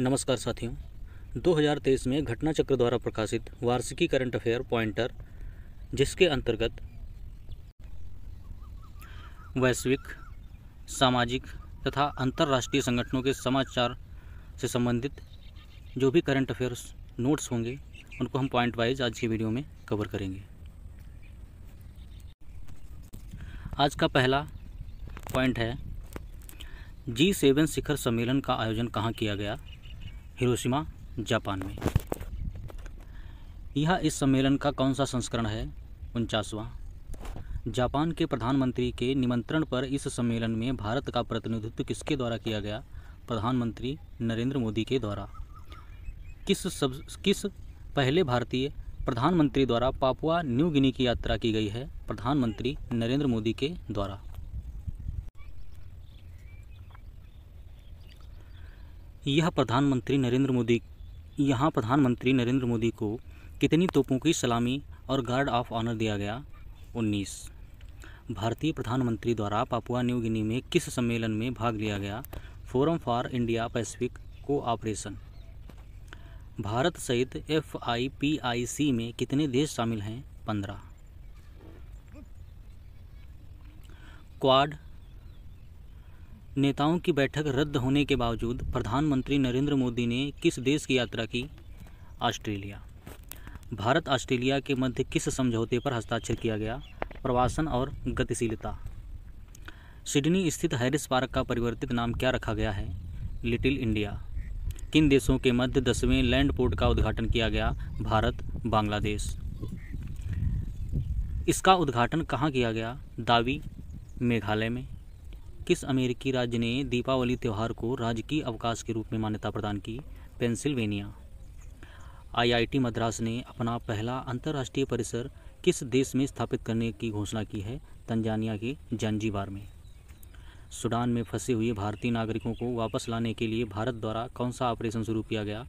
नमस्कार साथियों। 2023 में घटना चक्र द्वारा प्रकाशित वार्षिकी करंट अफेयर पॉइंटर, जिसके अंतर्गत वैश्विक, सामाजिक तथा अंतर्राष्ट्रीय संगठनों के समाचार से संबंधित जो भी करंट अफेयर्स नोट्स होंगे, उनको हम पॉइंट वाइज आज की वीडियो में कवर करेंगे। आज का पहला पॉइंट है, जी सेवन शिखर सम्मेलन का आयोजन कहाँ किया गया? हिरोशिमा, जापान में। यह इस सम्मेलन का कौन सा संस्करण है? उनचासवां। जापान के प्रधानमंत्री के निमंत्रण पर इस सम्मेलन में भारत का प्रतिनिधित्व किसके द्वारा किया गया? प्रधानमंत्री नरेंद्र मोदी के द्वारा। किस सब, किस पहले भारतीय प्रधानमंत्री द्वारा पापुआ न्यू गिनी की यात्रा की गई है? प्रधानमंत्री नरेंद्र मोदी के द्वारा। यह प्रधानमंत्री नरेंद्र मोदी, यहाँ प्रधानमंत्री नरेंद्र मोदी को कितनी तोपों की सलामी और गार्ड ऑफ़ ऑनर दिया गया? 19 भारतीय प्रधानमंत्री द्वारा पापुआ न्यू गिनी में किस सम्मेलन में भाग लिया गया? Forum for India Pacific cooperation Bharat सहित एफ़ आई पी आई सी में कितने देश शामिल हैं? पंद्रह। क्वाड नेताओं की बैठक रद्द होने के बावजूद प्रधानमंत्री नरेंद्र मोदी ने किस देश की यात्रा की? ऑस्ट्रेलिया। भारत ऑस्ट्रेलिया के मध्य किस समझौते पर हस्ताक्षर किया गया? प्रवासन और गतिशीलता। सिडनी स्थित हैरिस पार्क का परिवर्तित नाम क्या रखा गया है? Little India. किन देशों के मध्य दसवें लैंड पोर्ट का उद्घाटन किया गया? भारत, बांग्लादेश। इसका उद्घाटन कहाँ किया गया? दावी, मेघालय में। किस अमेरिकी राज्य ने दीपावली त्यौहार को राजकीय अवकाश के रूप में मान्यता प्रदान की? पेंसिल्वेनिया। आईआईटी मद्रास ने अपना पहला अंतर्राष्ट्रीय परिसर किस देश में स्थापित करने की घोषणा की है? तंजानिया के जंजीबार में। सूडान में फंसे हुए भारतीय नागरिकों को वापस लाने के लिए भारत द्वारा कौन सा ऑपरेशन शुरू किया गया?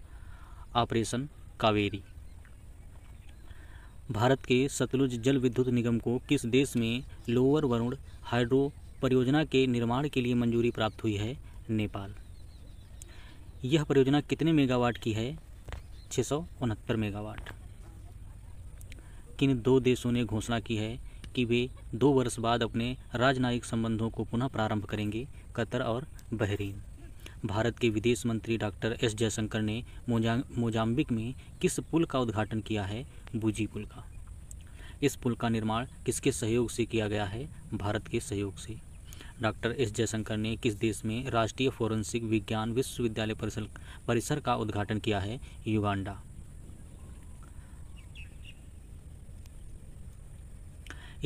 ऑपरेशन कावेरी। भारत के सतलुज जल विद्युत निगम को किस देश में लोअर वरुण हाइड्रो परियोजना के निर्माण के लिए मंजूरी प्राप्त हुई है नेपाल। यह परियोजना कितने मेगावाट की है? छः सौ उनहत्तर मेगावाट। किन दो देशों ने घोषणा की है कि वे दो वर्ष बाद अपने राजनयिक संबंधों को पुनः प्रारंभ करेंगे, कतर और बहरीन? भारत के विदेश मंत्री डॉक्टर एस जयशंकर ने मोजा, मोजाम्बिक में किस पुल का उद्घाटन किया है? बुजी पुल का। इस पुल का निर्माण किसके सहयोग से किया गया है? भारत के सहयोग से। डॉक्टर एस जयशंकर ने किस देश में राष्ट्रीय फोरेंसिक विज्ञान विश्वविद्यालय परिसर का उद्घाटन किया है? युगांडा।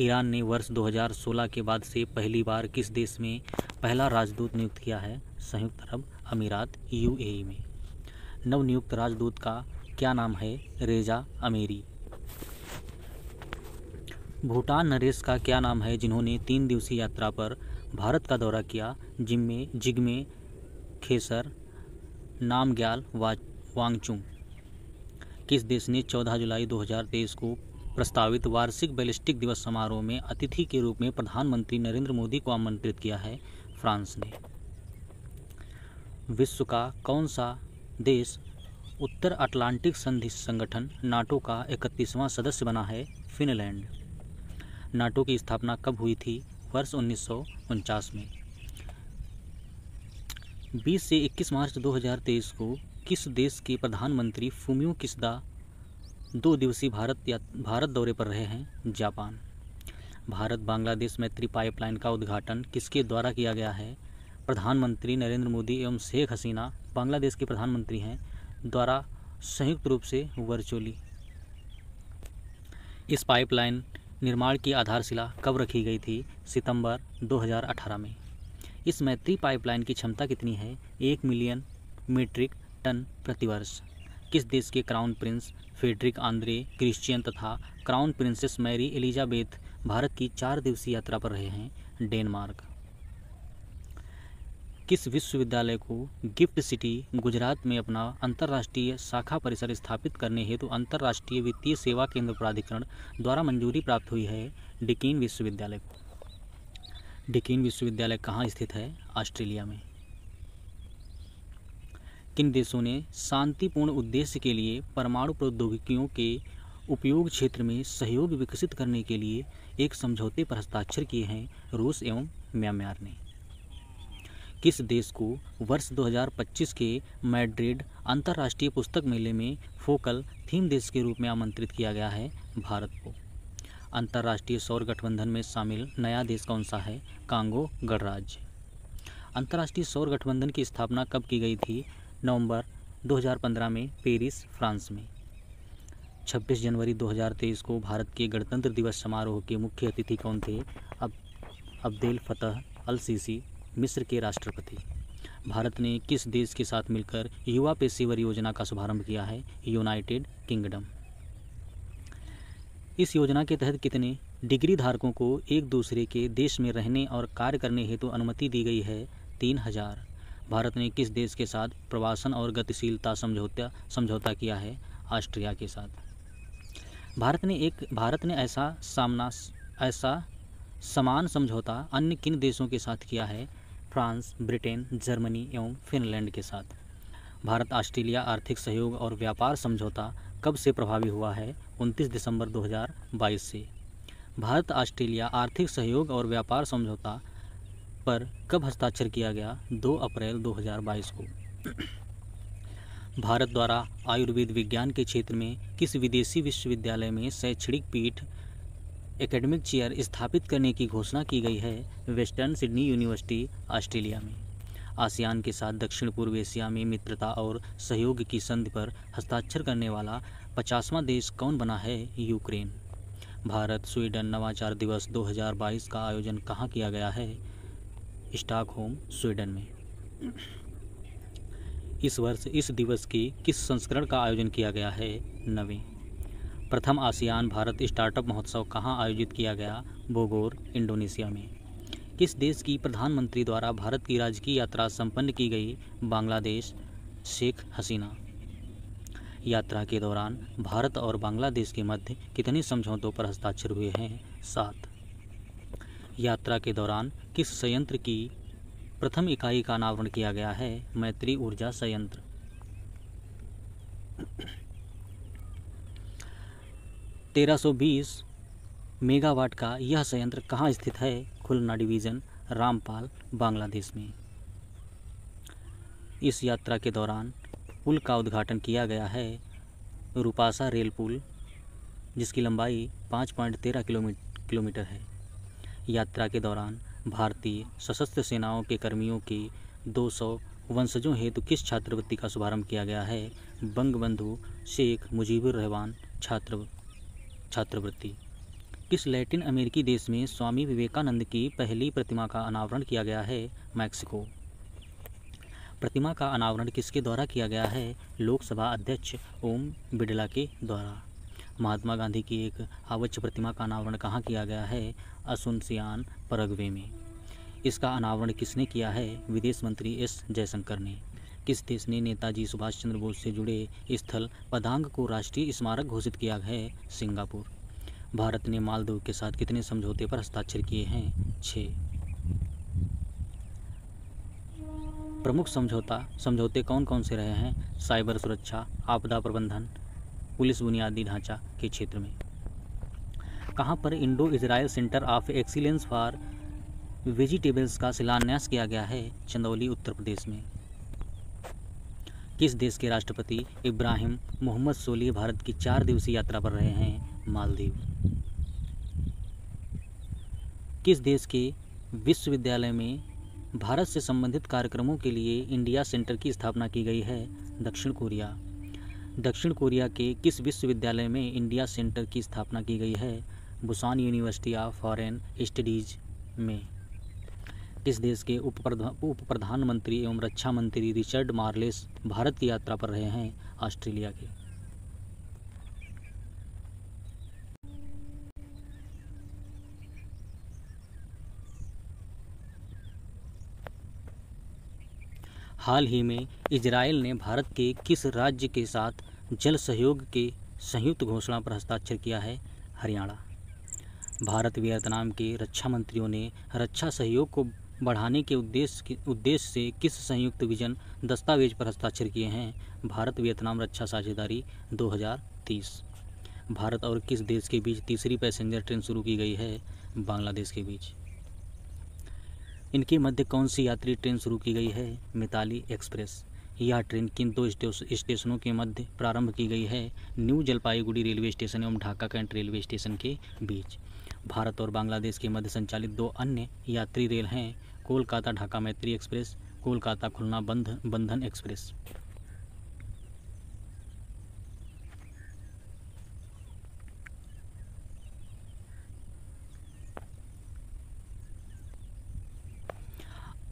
ईरान ने वर्ष 2016 के बाद से पहली बार किस देश में पहला राजदूत नियुक्त किया है? संयुक्त अरब अमीरात, यूएई में। नवनियुक्त राजदूत का क्या नाम है? रेजा अमेरी। भूटान नरेश का क्या नाम है, जिन्होंने तीन दिवसीय यात्रा पर भारत का दौरा किया। जिनमें जिगमे, खेसर, नामग्याल वांगचुंग। किस देश ने 14 जुलाई 2023 को प्रस्तावित वार्षिक बैलिस्टिक दिवस समारोह में अतिथि के रूप में प्रधानमंत्री नरेंद्र मोदी को आमंत्रित किया है? फ्रांस ने। विश्व का कौन सा देश उत्तर अटलांटिक संधि संगठन, नाटो का इकतीसवां सदस्य बना है? फिनलैंड। नाटो की स्थापना कब हुई थी? वर्ष उन्नीस सौ उनचास में। 20 से 21 मार्च 2023 को किस देश के प्रधानमंत्री फूमियो किसदा दो दिवसीय भारत या भारत दौरे पर रहे हैं? जापान। भारत बांग्लादेश मैत्री पाइपलाइन का उद्घाटन किसके द्वारा किया गया है? प्रधानमंत्री नरेंद्र मोदी एवं शेख हसीना बांग्लादेश के प्रधानमंत्री हैं, द्वारा संयुक्त रूप से वर्चुअली। इस पाइपलाइन निर्माण की आधारशिला कब रखी गई थी? सितंबर 2018 में। इस मैत्री पाइपलाइन की क्षमता कितनी है? एक मिलियन मीट्रिक टन प्रतिवर्ष किस देश के crown prince Frederik Andre, Christian तथा crown princess Mary Elizabeth Bharat की चार दिवसीय यात्रा पर रहे हैं? डेनमार्क। किस विश्वविद्यालय को गिफ्ट सिटी गुजरात में अपना अंतर्राष्ट्रीय शाखा परिसर स्थापित करने हेतु तो अंतर्राष्ट्रीय वित्तीय सेवा केंद्र प्राधिकरण द्वारा मंजूरी प्राप्त हुई है? डिकीन विश्वविद्यालय को। डिकीन विश्वविद्यालय कहाँ स्थित है? ऑस्ट्रेलिया में। किन देशों ने शांतिपूर्ण उद्देश्य के लिए परमाणु प्रौद्योगिकियों के उपयोग क्षेत्र में सहयोग विकसित करने के लिए एक समझौते पर हस्ताक्षर किए हैं? रूस एवं म्यांमार ने। किस देश को वर्ष 2025 के मैड्रिड अंतर्राष्ट्रीय पुस्तक मेले में फोकल थीम देश के रूप में आमंत्रित किया गया है, भारत को? अंतर्राष्ट्रीय सौर गठबंधन में शामिल नया देश कौन सा है? कांगो, गणराज्य। अंतर्राष्ट्रीय सौर गठबंधन की स्थापना कब की गई थी? नवंबर 2015 में पेरिस, फ्रांस में। 26 जनवरी 2023 को भारत के गणतंत्र दिवस समारोह के मुख्य अतिथि कौन थे? अब, अब्देल फतह अल सीसी मिस्र के राष्ट्रपति। भारत ने किस देश के साथ मिलकर युवा पेशेवर योजना का शुभारंभ किया है? United Kingdom. इस योजना के तहत कितने डिग्री धारकों को एक दूसरे के देश में रहने और कार्य करने हेतु तो अनुमति दी गई है? तीन हज़ार। भारत ने किस देश के साथ प्रवासन और गतिशीलता समझौता समझौता किया है? ऑस्ट्रिया के साथ। भारत ने एक, भारत ने ऐसा सामना, ऐसा समान समझौता अन्य किन देशों के साथ किया है? फ्रांस, ब्रिटेन, जर्मनी एवं फिनलैंड के साथ। भारत, ऑस्ट्रेलिया, आर्थिक सहयोग और व्यापार समझौता कब से प्रभावी हुआ है? 29 दिसंबर 2022 से। भारत, ऑस्ट्रेलिया, आर्थिक सहयोग और व्यापार समझौता पर कब हस्ताक्षर किया गया? 2 अप्रैल 2022 को। भारत द्वारा आयुर्वेद विज्ञान के क्षेत्र में किस विदेशी विश्वविद्यालय में शैक्षणिक पीठ एकेडमिक चेयर स्थापित करने की घोषणा की गई है वेस्टर्न सिडनी यूनिवर्सिटी, ऑस्ट्रेलिया में। आसियान के साथ दक्षिण पूर्व एशिया में मित्रता और सहयोग की संधि पर हस्ताक्षर करने वाला पचासवां देश कौन बना है यूक्रेन? भारत, स्वीडन, नवाचार दिवस 2022 का आयोजन कहाँ किया गया है? स्टॉकहोम, स्वीडन में। इस वर्ष इस दिवस के किस संस्करण का आयोजन किया गया है? नवे। प्रथम आसियान भारत स्टार्टअप महोत्सव कहाँ आयोजित किया गया? बोगोर इंडोनेशिया में। किस देश की प्रधानमंत्री द्वारा भारत की राजकीय यात्रा संपन्न की गई? बांग्लादेश, शेख हसीना। यात्रा के दौरान भारत और बांग्लादेश के मध्य कितने समझौतों पर हस्ताक्षर हुए हैं? सात। यात्रा के दौरान किस संयंत्र की प्रथम इकाई का अनावरण किया गया है? मैत्री ऊर्जा संयंत्र। 1320 मेगावाट का यह संयंत्र कहाँ स्थित है? खुलना डिवीज़न, रामपाल, बांग्लादेश में। इस यात्रा के दौरान पुल का उद्घाटन किया गया है रूपासा रेल पुल, जिसकी लंबाई पाँच पॉइंट तेरह किलोमीटर है। यात्रा के दौरान भारतीय सशस्त्र सेनाओं के कर्मियों के 200 वंशजों हेतु किस छात्रवृत्ति का शुभारंभ किया गया है? बंगबंधु शेख मुजीबुर रहमान छात्र छात्रवृत्ति। किस लैटिन अमेरिकी देश में स्वामी विवेकानंद की पहली प्रतिमा का अनावरण किया गया है? मैक्सिको। प्रतिमा का अनावरण किसके द्वारा किया गया है? लोकसभा अध्यक्ष ओम बिड़ला के द्वारा। महात्मा गांधी की एक आवच्य प्रतिमा का अनावरण कहाँ किया गया है? असुनसियान, परगवे में। इसका अनावरण किसने किया है? विदेश मंत्री एस जयशंकर ने। किस देश ने नेताजी सुभाष चंद्र बोस से जुड़े स्थल पदांग को राष्ट्रीय स्मारक घोषित किया है? सिंगापुर। भारत ने मालदीव के साथ कितने समझौते पर हस्ताक्षर किए हैं? छः। प्रमुख समझौता, समझौते कौन कौन से रहे हैं? साइबर सुरक्षा, आपदा प्रबंधन, पुलिस बुनियादी ढांचा के क्षेत्र में। कहाँ पर Indo Israel centre of excellence for vegetables का शिलान्यास किया गया है? चंदौली, उत्तर प्रदेश में। किस देश के राष्ट्रपति इब्राहिम मोहम्मद सोली भारत की चार दिवसीय यात्रा पर रहे हैं मालदीव? किस देश के विश्वविद्यालय में भारत से संबंधित कार्यक्रमों के लिए इंडिया सेंटर की स्थापना की गई है दक्षिण कोरिया? दक्षिण कोरिया के किस विश्वविद्यालय में इंडिया सेंटर की स्थापना की गई है Busan University of Foreign Studies में? किस देश के उप प्रधानमंत्री एवं रक्षा मंत्री रिचर्ड मार्लेस भारत की यात्रा पर रहे हैं ऑस्ट्रेलिया के। हाल ही में इजराइल ने भारत के किस राज्य के साथ जल सहयोग के संयुक्त घोषणा पर हस्ताक्षर किया है? हरियाणा। भारत, वियतनाम के रक्षा मंत्रियों ने रक्षा सहयोग को बढ़ाने के उद्देश्य उद्देश्य से किस संयुक्त विजन दस्तावेज़ पर हस्ताक्षर किए हैं? भारत वियतनाम रक्षा साझेदारी 2030 भारत और किस देश के बीच तीसरी पैसेंजर ट्रेन शुरू की गई है? बांग्लादेश के बीच। इनके मध्य कौन सी यात्री ट्रेन शुरू की गई है? मिताली एक्सप्रेस। यह ट्रेन किन दो स्टेशनों के मध्य प्रारंभ की गई है? न्यू जलपाईगुड़ी रेलवे स्टेशन एवं ढाका कैंट रेलवे स्टेशन के बीच। भारत और बांग्लादेश के मध्य संचालित दो अन्य यात्री रेल हैं, कोलकाता ढाका मैत्री एक्सप्रेस, कोलकाता खुलना बंध, बंधन एक्सप्रेस।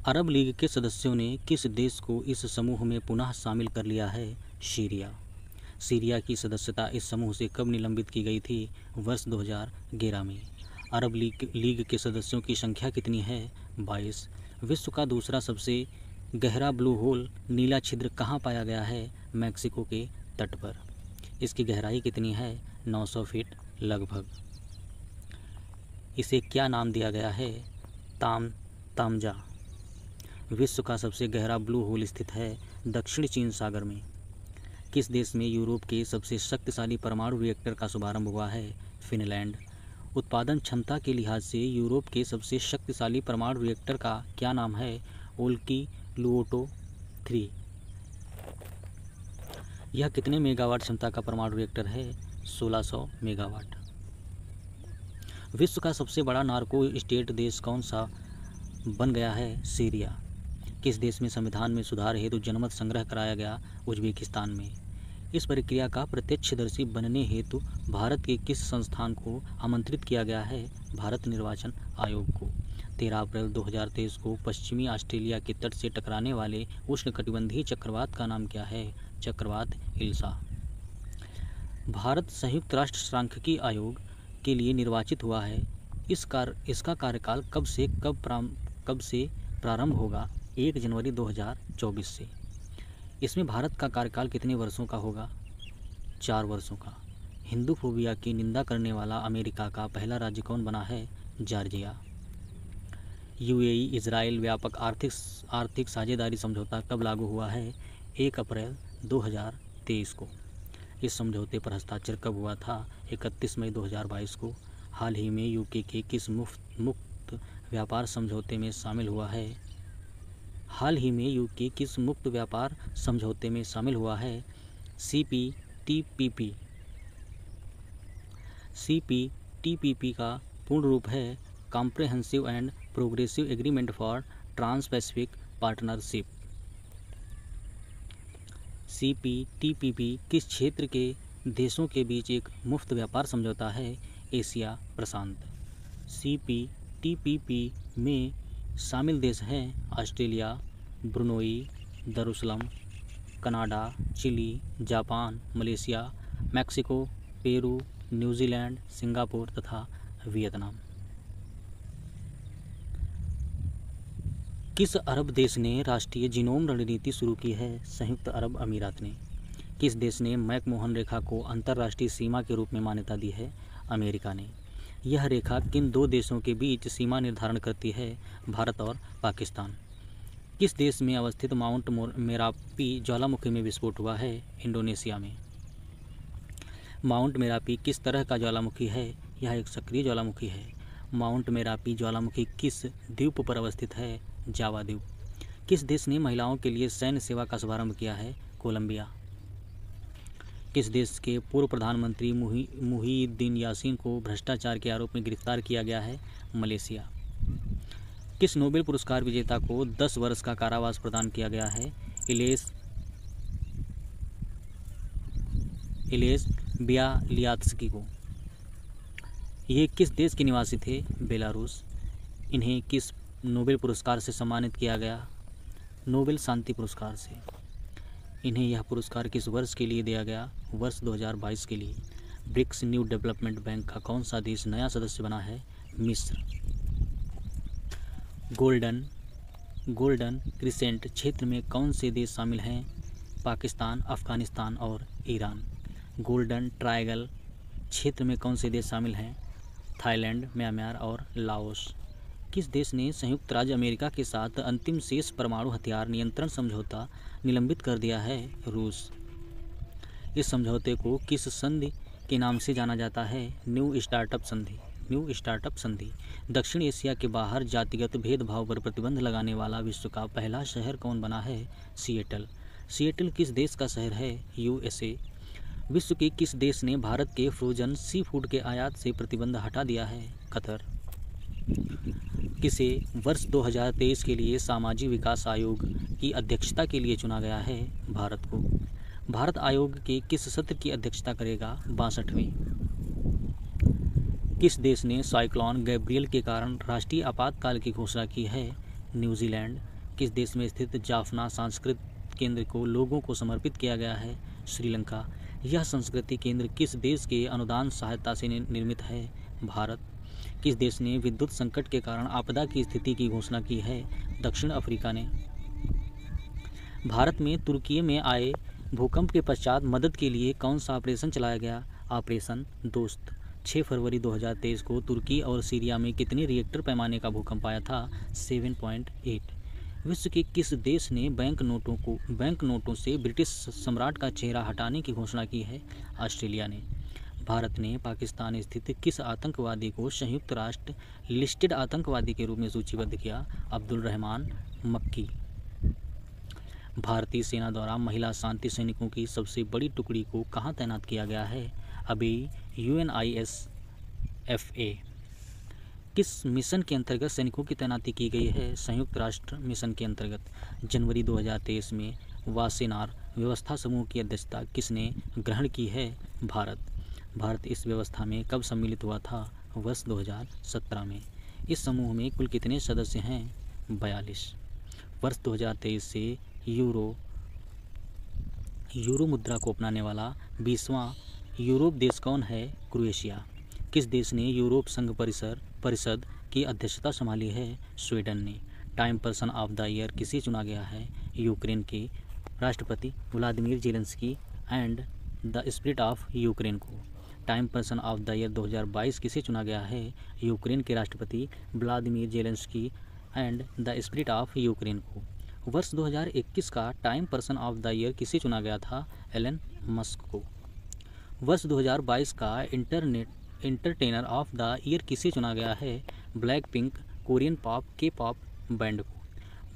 अरब लीग के सदस्यों ने किस देश को इस समूह में पुनः शामिल कर लिया है? सीरिया। सीरिया की सदस्यता इस समूह से कब निलंबित की गई थी? वर्ष 2011 में। अरब लीग लीग के सदस्यों की संख्या कितनी है? 22 विश्व का दूसरा सबसे गहरा ब्लू होल नीला छिद्र कहाँ पाया गया है? मैक्सिको के तट पर। इसकी गहराई कितनी है? 900 फीट लगभग। इसे क्या नाम दिया गया है? ताम, तामजा। विश्व का सबसे गहरा ब्लू होल स्थित है दक्षिण चीन सागर में। किस देश में यूरोप के सबसे शक्तिशाली परमाणु रिएक्टर का शुभारंभ हुआ है? फिनलैंड। उत्पादन क्षमता के लिहाज से यूरोप के सबसे शक्तिशाली परमाणु रिएक्टर का क्या नाम है? Olkiluoto three. यह कितने मेगावाट क्षमता का परमाणु रिएक्टर है? 1600 मेगावाट। विश्व का सबसे बड़ा नार्को स्टेट देश कौन सा बन गया है? सीरिया। किस देश में संविधान में सुधार हेतु जनमत संग्रह कराया गया? उज्बेकिस्तान में। इस प्रक्रिया का प्रत्यक्षदर्शी बनने हेतु भारत के किस संस्थान को आमंत्रित किया गया है? भारत निर्वाचन आयोग को। तेरह अप्रैल 2023 को पश्चिमी ऑस्ट्रेलिया के तट से टकराने वाले उष्णकटिबंधीय चक्रवात का नाम क्या है? चक्रवात इल्सा भारत संयुक्त राष्ट्र सांख्यिकी आयोग के लिए निर्वाचित हुआ है। इस कार, इसका कार्यकाल कब से कब कब से प्रारंभ होगा? एक जनवरी 2024 से। इसमें भारत का कार्यकाल कितने वर्षों का होगा? चार वर्षों का। हिंदू फोबिया की निंदा करने वाला अमेरिका का पहला राज्य कौन बना है? जॉर्जिया। यूएई, इजराइल, व्यापक आर्थिक आर्थिक साझेदारी समझौता कब लागू हुआ है? एक अप्रैल 2023 को। इस समझौते पर हस्ताक्षर कब हुआ था? 31 मई 2022 को। हाल ही में यूके के किस मुफ़्त, मुक्त व्यापार समझौते में शामिल हुआ है? हाल ही में यूके किस मुक्त व्यापार समझौते में शामिल हुआ है? C P T P P C P T P P का पूर्ण रूप है comprehensive and progressive agreement for trans Pacific partnership C P T P P किस क्षेत्र के देशों के बीच एक मुफ़्त व्यापार समझौता है? एशिया प्रशांत। C P T P P में शामिल देश हैं Australia, Brunei, Darussalam, Canada, Chile, Japan, Malaysia, Mexico, Peru, New Zealand, Singapore तथा वियतनाम। किस अरब देश ने राष्ट्रीय जीनोम रणनीति शुरू की है? संयुक्त अरब अमीरात ने। किस देश ने मैकमोहन रेखा को अंतर्राष्ट्रीय सीमा के रूप में मान्यता दी है? अमेरिका ने। यह रेखा किन दो देशों के बीच सीमा निर्धारण करती है, भारत और पाकिस्तान? किस देश में अवस्थित माउंट मेरापी ज्वालामुखी में विस्फोट हुआ है, इंडोनेशिया में? माउंट मेरापी किस तरह का ज्वालामुखी है, यह एक सक्रिय ज्वालामुखी है। माउंट मेरापी ज्वालामुखी किस द्वीप पर अवस्थित है, जावा द्वीप? किस देश ने महिलाओं के लिए सैन्य सेवा का शुभारंभ किया है, कोलंबिया? किस देश के पूर्व प्रधानमंत्री मुहीद्दीन यासीन को भ्रष्टाचार के आरोप में गिरफ़्तार किया गया है मलेशिया? किस नोबेल पुरस्कार विजेता को 10 वर्ष का कारावास प्रदान किया गया है? इलेस इलेस बियालियात्सकी को। ये किस देश के निवासी थे? बेलारूस। इन्हें किस नोबेल पुरस्कार से सम्मानित किया गया? नोबेल शांति पुरस्कार से। इन्हें यह पुरस्कार किस वर्ष के लिए दिया गया? वर्ष 2022 के लिए। ब्रिक्स न्यू डेवलपमेंट बैंक का कौन सा देश नया सदस्य बना है? मिस्र। गोल्डन। गोल्डन क्रिसेंट क्षेत्र में कौन से देश शामिल हैं? पाकिस्तान, अफ़गानिस्तान और ईरान। गोल्डन ट्रायगल क्षेत्र में कौन से देश शामिल हैं? थाईलैंड, म्यांमार और लाओस। किस देश ने संयुक्त राज्य अमेरिका के साथ अंतिम शेष परमाणु हथियार नियंत्रण समझौता निलंबित कर दिया है रूस। इस समझौते को किस संधि के नाम से जाना जाता है? न्यू स्टार्टअप संधि। न्यू स्टार्टअप संधि। दक्षिण एशिया के बाहर जातिगत भेदभाव पर प्रतिबंध लगाने वाला विश्व का पहला शहर कौन बना है? सिएटल। सिएटल किस देश का शहर है? यूएसए। विश्व के किस देश ने भारत के फ्रोजन सी फ़ूड के आयात से प्रतिबंध हटा दिया है? कतर। किसे वर्ष 2023 के लिए सामाजिक विकास आयोग की अध्यक्षता के लिए चुना गया है भारत को। भारत आयोग के किस सत्र की अध्यक्षता करेगा? बासठवें। किस देश ने साइक्लोन गैब्रियल के कारण राष्ट्रीय आपातकाल की घोषणा की है? न्यूजीलैंड। किस देश में स्थित जाफना सांस्कृतिक केंद्र को लोगों को समर्पित किया गया है? श्रीलंका। यह संस्कृति केंद्र किस देश के अनुदान सहायता से निर्मित है? भारत। किस देश ने विद्युत संकट के कारण आपदा की स्थिति की घोषणा की है? दक्षिण अफ्रीका ने। भारत में तुर्की में आए भूकंप के पश्चात मदद के लिए कौन सा ऑपरेशन चलाया गया? ऑपरेशन दोस्त। 6 फरवरी 2023 को तुर्की और सीरिया में कितने रिएक्टर पैमाने का भूकंप आया था? 7.8 विश्व के किस देश ने बैंक नोटों को, बैंक नोटों से ब्रिटिश सम्राट का चेहरा हटाने की घोषणा की है? ऑस्ट्रेलिया ने। भारत ने पाकिस्तान स्थित किस आतंकवादी को संयुक्त राष्ट्र लिस्टेड आतंकवादी के रूप में सूचीबद्ध किया? अब्दुल रहमान, मक्की। भारतीय सेना द्वारा महिला शांति सैनिकों की सबसे बड़ी टुकड़ी को कहाँ तैनात किया गया है? अभी U N I S F A. किस मिशन के अंतर्गत सैनिकों की तैनाती की गई है? संयुक्त राष्ट्र मिशन के अंतर्गत जनवरी 2023 में वासेनार व्यवस्था समूह की अध्यक्षता किसने ग्रहण की है? भारत। भारत इस व्यवस्था में कब सम्मिलित हुआ था? वर्ष 2017 में। इस समूह में कुल कितने सदस्य हैं? बयालीस। वर्ष 2023 से यूरो यूरो मुद्रा को अपनाने वाला बीसवां यूरोप देश कौन है? क्रोएशिया। किस देश ने यूरोप संघ परिसर, परिषद की अध्यक्षता संभाली है? स्वीडन ने। Time person of the year किसे चुना गया है? यूक्रेन के राष्ट्रपति Vladimir Zelenskyy and the spirit of Ukraine को। Time person of the year 2022 किसे चुना गया है? यूक्रेन के राष्ट्रपति Vladimir Zelenskyy and the spirit of Ukraine को। वर्ष 2021 का Time person of the year किसे चुना गया था? एलन मस्क को। वर्ष 2022 का internet, entertainer of the year किसे चुना गया है? Blackpink Korean pop K pop band को।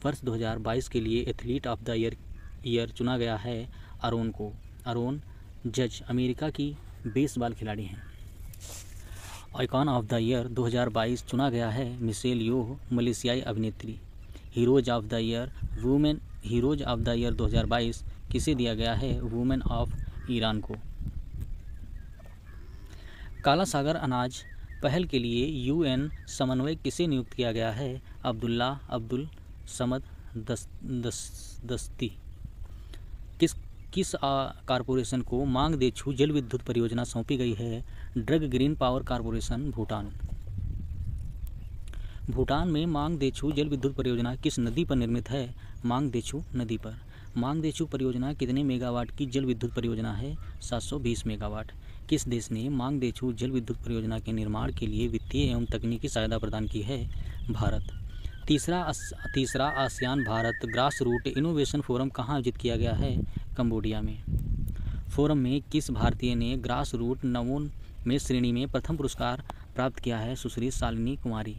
वर्ष 2022 के लिए athlete of the year year चुना गया है अरोन को। अरोन जज अमेरिका की बेसबॉल खिलाड़ी हैं। आइकॉन ऑफ़ द ईयर 2022 चुना गया है मिसेल योह मलेशियाई अभिनेत्री। Heroes of the year women heroes of the year 2022 किसे दिया गया है वुमेन ऑफ़ ईरान को? काला सागर अनाज पहल के लिए यूएन समन्वय किसे नियुक्त किया गया है? अब्दुल्ला अब्दुल समद दस, दस, दस्ती। किस किस कारपोरेशन को मांग देछू जल विद्युत परियोजना सौंपी गई है, Druk green power corporation Bhutan. Bhutan में मांग देछू जल विद्युत परियोजना किस नदी पर निर्मित है? मांग देछू नदी पर। मांग देछू परियोजना कितने मेगावाट की जल विद्युत परियोजना है? 720 मेगावाट। किस देश ने मांग देछू जल विद्युत परियोजना के निर्माण के लिए वित्तीय एवं तकनीकी सहायता प्रदान की है? भारत। तीसरा तीसरा ASEAN Bharat grass root innovation forum कहाँ आयोजित किया गया है कंबोडिया में? फोरम में किस भारतीय ने ग्रास रूट नवोन में श्रेणी में प्रथम पुरस्कार प्राप्त किया है? सुश्री शालिनी कुमारी।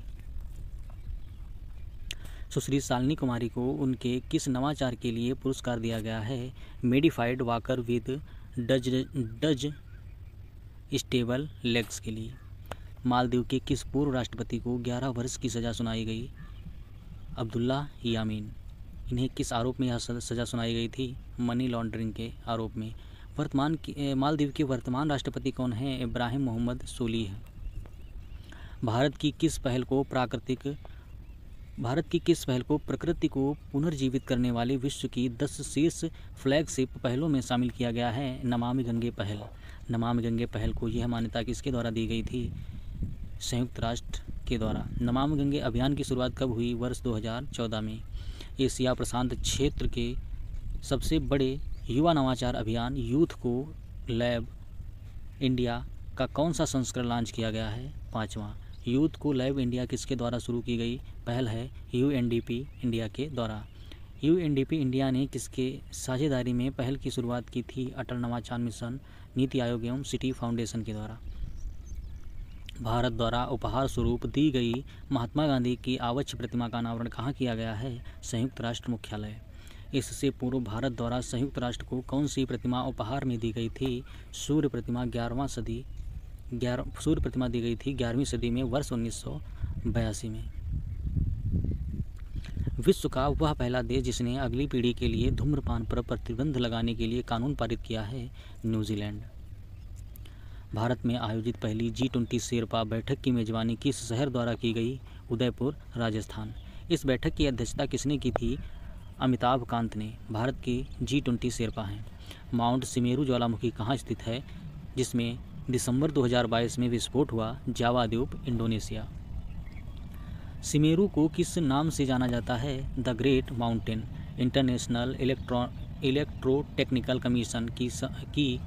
सुश्री शालिनी कुमारी को उनके किस नवाचार के लिए पुरस्कार दिया गया है? Modified walker with dual dual stable legs के लिए। मालदीव के किस पूर्व राष्ट्रपति को 11 वर्ष की सज़ा सुनाई गई? अब्दुल्ला यामीन इन्हें किस आरोप में यह सज़ा सुनाई गई थी? मनी लॉन्ड्रिंग के आरोप में। वर्तमान मालदीव के वर्तमान राष्ट्रपति कौन हैं? इब्राहिम मोहम्मद सोली है। भारत की किस पहल को प्राकृतिक भारत की किस पहल को प्रकृति को पुनर्जीवित करने वाले विश्व की दस शीर्ष फ्लैगशिप पहलों में शामिल किया गया है? नमामि गंगे पहल। नमामि गंगे पहल को यह मान्यता किसके द्वारा दी गई थी? संयुक्त राष्ट्र के द्वारा। नमामि गंगे अभियान की शुरुआत कब हुई वर्ष 2014 में? एशिया प्रशांत क्षेत्र के सबसे बड़े युवा नवाचार अभियान यूथ को लैब इंडिया का कौन सा संस्करण लॉन्च किया गया है? पाँचवा, यूथ को लैब इंडिया किसके द्वारा शुरू की गई? पहल है यूएनडीपी इंडिया के द्वारा। यूएनडीपी इंडिया ने किसके साझेदारी में पहल की शुरुआत की थी? अटल नवाचार मिशन, नीति आयोग एवं सिटी फाउंडेशन के द्वारा। भारत द्वारा उपहार स्वरूप दी गई महात्मा गांधी की आवश्य प्रतिमा का अनावरण कहाँ किया गया है? संयुक्त राष्ट्र मुख्यालय। इससे पूर्व भारत द्वारा संयुक्त राष्ट्र को कौन सी प्रतिमा उपहार में दी गई थी? सूर्य प्रतिमा ग्यारहवा सदी ग्यारह सूर्य प्रतिमा दी गई थी ग्यारहवीं सदी में वर्ष उन्नीस सौ बयासी में। विश्व का वह पहला देश जिसने अगली पीढ़ी के लिए धूम्रपान पर प्रतिबंध लगाने के लिए कानून पारित किया है, न्यूजीलैंड। भारत में आयोजित पहली जी ट्वेंटी शेरपा बैठक की मेजबानी किस शहर द्वारा की गई? उदयपुर, राजस्थान। इस बैठक की अध्यक्षता किसने की थी? अमिताभ कांत ने। भारत की जी ट्वेंटी शेरपा हैं। माउंट सिमेरू ज्वालामुखी कहाँ स्थित है? जिसमें दिसंबर 2022 में विस्फोट हुआ जावा द्वीप, इंडोनेशिया। सिमेरू को किस नाम से जाना जाता है? The great mountain. International electro technical commission की स, की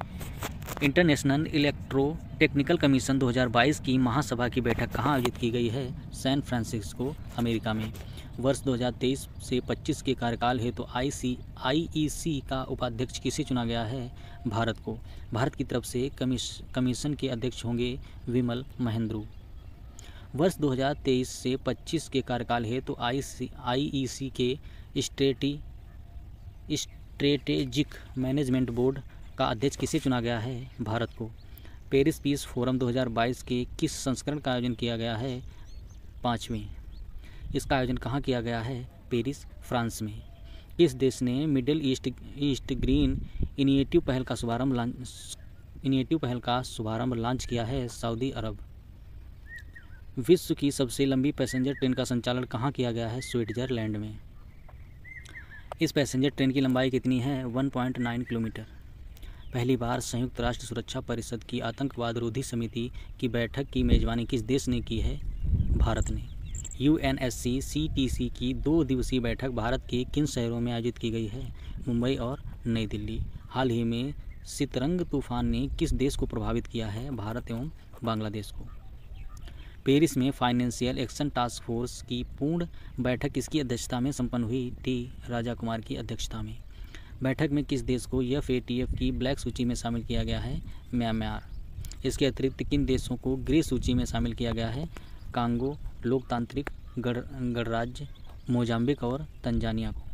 इंटरनेशनल इलेक्ट्रो टेक्निकल कमीशन 2022 की महासभा की बैठक कहाँ आयोजित की गई है? सैन फ्रांसिस्को अमेरिका में। वर्ष 2023 से 25 के कार्यकाल हेतु तो आई सी आईईसी का उपाध्यक्ष किसे चुना गया है? भारत को। भारत की तरफ़ से कमीश कमीशन के अध्यक्ष होंगे विमल महेंद्रू। वर्ष 2023 से 25 के कार्यकाल हेतु तो आई सी आईईसी के स्ट्रेटी स्ट्रेटेजिक मैनेजमेंट बोर्ड का अध्यक्ष किसे चुना गया है भारत को? पेरिस पीस फोरम 2022 के किस संस्करण का आयोजन किया गया है? पाँचवें। इसका आयोजन कहाँ किया गया है? पेरिस, फ्रांस में। किस देश ने middle east east green initiative पहल का शुभारंभ लॉन्च इनिएटिव पहल का शुभारंभ लॉन्च किया है सऊदी अरब? विश्व की सबसे लंबी पैसेंजर ट्रेन का संचालन कहाँ किया गया है? स्विट्जरलैंड में। इस पैसेंजर ट्रेन की लंबाई कितनी है? 1.9 किलोमीटर। पहली बार संयुक्त राष्ट्र सुरक्षा परिषद की आतंकवाद रोधी समिति की बैठक की मेजबानी किस देश ने की है? भारत ने। U N S C C T C की दो दिवसीय बैठक भारत के किन शहरों में आयोजित की गई है? मुंबई और नई दिल्ली। हाल ही में सितरंग तूफ़ान ने किस देश को प्रभावित किया है? भारत एवं बांग्लादेश को। पेरिस में फाइनेंशियल एक्शन टास्क फोर्स की पूर्ण बैठक किसकी अध्यक्षता में संपन्न हुई थी, राजा कुमार की अध्यक्षता में। बैठक में किस देश को एफ़ ए टी एफ़ की ब्लैक सूची में शामिल किया गया है? म्यांमार। इसके अतिरिक्त किन देशों को ग्रे सूची में शामिल किया गया है? कांगो, लोकतांत्रिक गण गणराज्य मोजाम्बिक और तंजानिया को।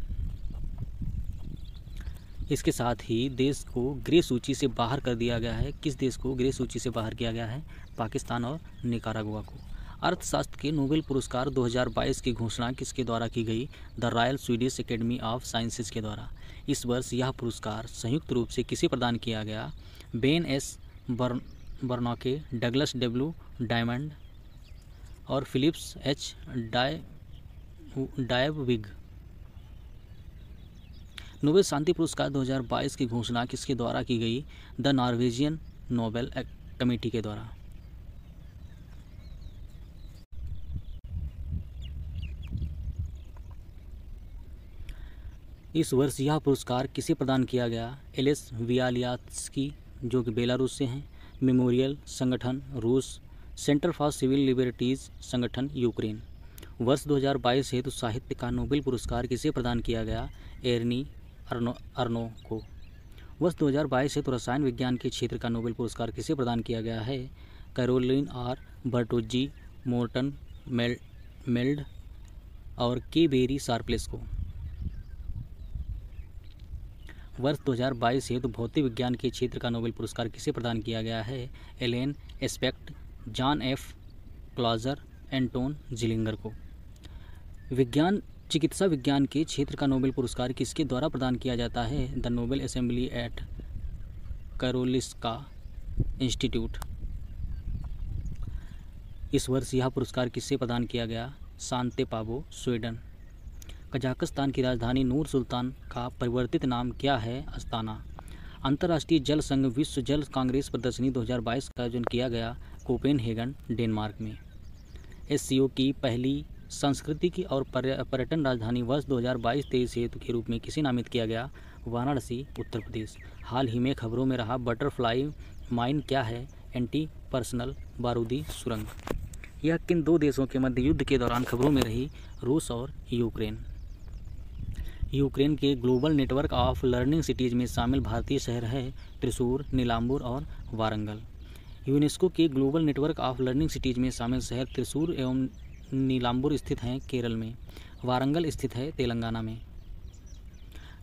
इसके साथ ही देश को ग्रे सूची से बाहर कर दिया गया है। किस देश को ग्रे सूची से बाहर किया गया है? पाकिस्तान और निकारागुआ को। अर्थशास्त्र के नोबेल पुरस्कार 2022 की घोषणा किसके द्वारा की गई? The Royal Swedish Academy of Sciences के द्वारा। इस वर्ष यह पुरस्कार संयुक्त रूप से किसे प्रदान किया गया? Ben S Bernanke, Douglas W Diamond और Philips H di, Dybvig. Nobel शांति पुरस्कार 2022 की घोषणा किसके द्वारा की गई? द नॉर्वेजियन नोबेल कमेटी के द्वारा। इस वर्ष यह पुरस्कार किसे प्रदान किया गया? एल एस वियालियात्सकी, जो कि बेलारूस से हैं। मेमोरियल संगठन रूस। सेंटर फॉर सिविल लिबर्टीज़ संगठन, यूक्रेन। वर्ष 2022 हेतु साहित्य का नोबेल पुरस्कार किसे प्रदान किया गया? एरनी अर्नो अर्नो को। वर्ष 2022 तो रसायन विज्ञान के क्षेत्र का नोबेल पुरस्कार किसे प्रदान किया गया है? Carolyn, R Bertozzi Morten, mail, meld और के बेरी सार्प्लेस को। वर्ष 2022 हेतु भौतिक विज्ञान के क्षेत्र का नोबेल पुरस्कार किसे प्रदान किया गया है? Alain Aspect, John F Clauser, Anton Zeilinger को। विज्ञान चिकित्सा विज्ञान के क्षेत्र का नोबेल पुरस्कार किसके द्वारा प्रदान किया जाता है? The Nobel Assembly at Karolinska Institute. इस वर्ष यह पुरस्कार किससे प्रदान किया गया? शांते पाबो, स्वीडन। कजाकिस्तान की राजधानी नूर सुल्तान का परिवर्तित नाम क्या है? अस्ताना। अंतर्राष्ट्रीय जल संघ विश्व जल कांग्रेस प्रदर्शनी 2022 का आयोजन किया गया कोपेनहेगन, डेनमार्क में। एससीओ की पहली संस्कृति की और पर्यटन राजधानी वर्ष 2022-23 हेतु के रूप में किसे नामित किया गया? वाराणसी, उत्तर प्रदेश। हाल ही में खबरों में रहा, बटरफ्लाई माइन क्या है? एंटी पर्सनल बारूदी सुरंग। यह किन दो देशों के मध्य युद्ध के दौरान खबरों में रही? रूस और यूक्रेन। यूक्रेन के global network of learning cities में शामिल भारतीय शहर है त्रिशूर नीलाम्बुर और वारंगल। यूनेस्को के global network of learning cities में शामिल शहर त्रिशूर एवं नीलाम्बुर स्थित हैं केरल में, वारंगल स्थित है तेलंगाना में।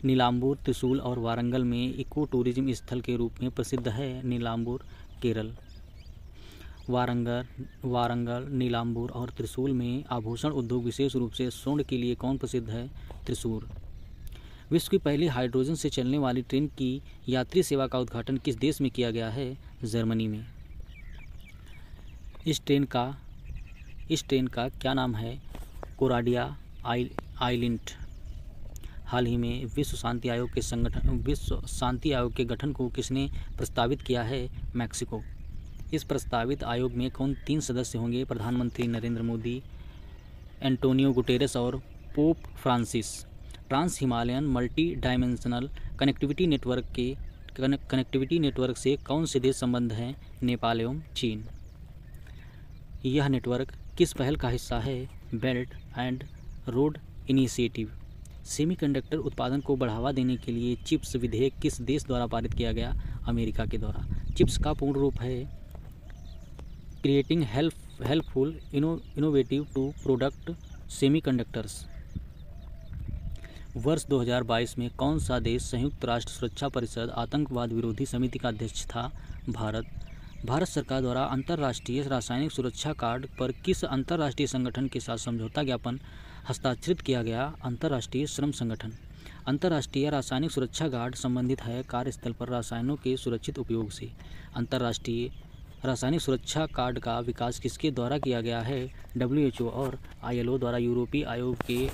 नीलाम्बुर त्रिशूल और वारंगल में इको टूरिज़्म स्थल के रूप में प्रसिद्ध है नीलाम्बुर केरल। वारंगल वारंगल नीलाम्बुर और त्रिशूल में आभूषण उद्योग विशेष रूप से स्वर्ण के लिए कौन प्रसिद्ध है? त्रिशूर विश्व की पहली हाइड्रोजन से चलने वाली ट्रेन की यात्री सेवा का उद्घाटन किस देश में किया गया है? जर्मनी में। इस ट्रेन का इस ट्रेन का क्या नाम है? कोराडिया आई आइलिंट हाल ही में विश्व शांति आयोग के संगठन, विश्व शांति आयोग के गठन को किसने प्रस्तावित किया है? मैक्सिको। इस प्रस्तावित आयोग में कौन तीन सदस्य होंगे? प्रधानमंत्री नरेंद्र मोदी, एंटोनियो गुटेरेस और Pope Francis. Trans Himalayan multi dimensional connectivity network के कनेक्टिविटी नेटवर्क से कौन से देश संबंध हैं? नेपाल एवं चीन। यह नेटवर्क किस पहल का हिस्सा है belt and road initiative semiconductor उत्पादन को बढ़ावा देने के लिए चिप्स विधेयक किस देश द्वारा पारित किया गया? अमेरिका के द्वारा। चिप्स का पूर्ण रूप है creating help helpful inno innovative to product semiconductors वर्ष 2022 में कौन सा देश संयुक्त राष्ट्र सुरक्षा परिषद आतंकवाद विरोधी समिति का अध्यक्ष था? भारत। भारत सरकार द्वारा अंतर्राष्ट्रीय रासायनिक सुरक्षा कार्ड पर किस अंतर्राष्ट्रीय संगठन के साथ समझौता ज्ञापन हस्ताक्षरित किया गया? अंतर्राष्ट्रीय श्रम संगठन। अंतर्राष्ट्रीय रासायनिक सुरक्षा गार्ड संबंधित है कार्यस्थल पर रसायनों के सुरक्षित उपयोग से। अंतर्राष्ट्रीय रासायनिक सुरक्षा कार्ड का विकास किसके द्वारा किया गया है? WHO और आईएलओ द्वारा यूरोपीय आयोग के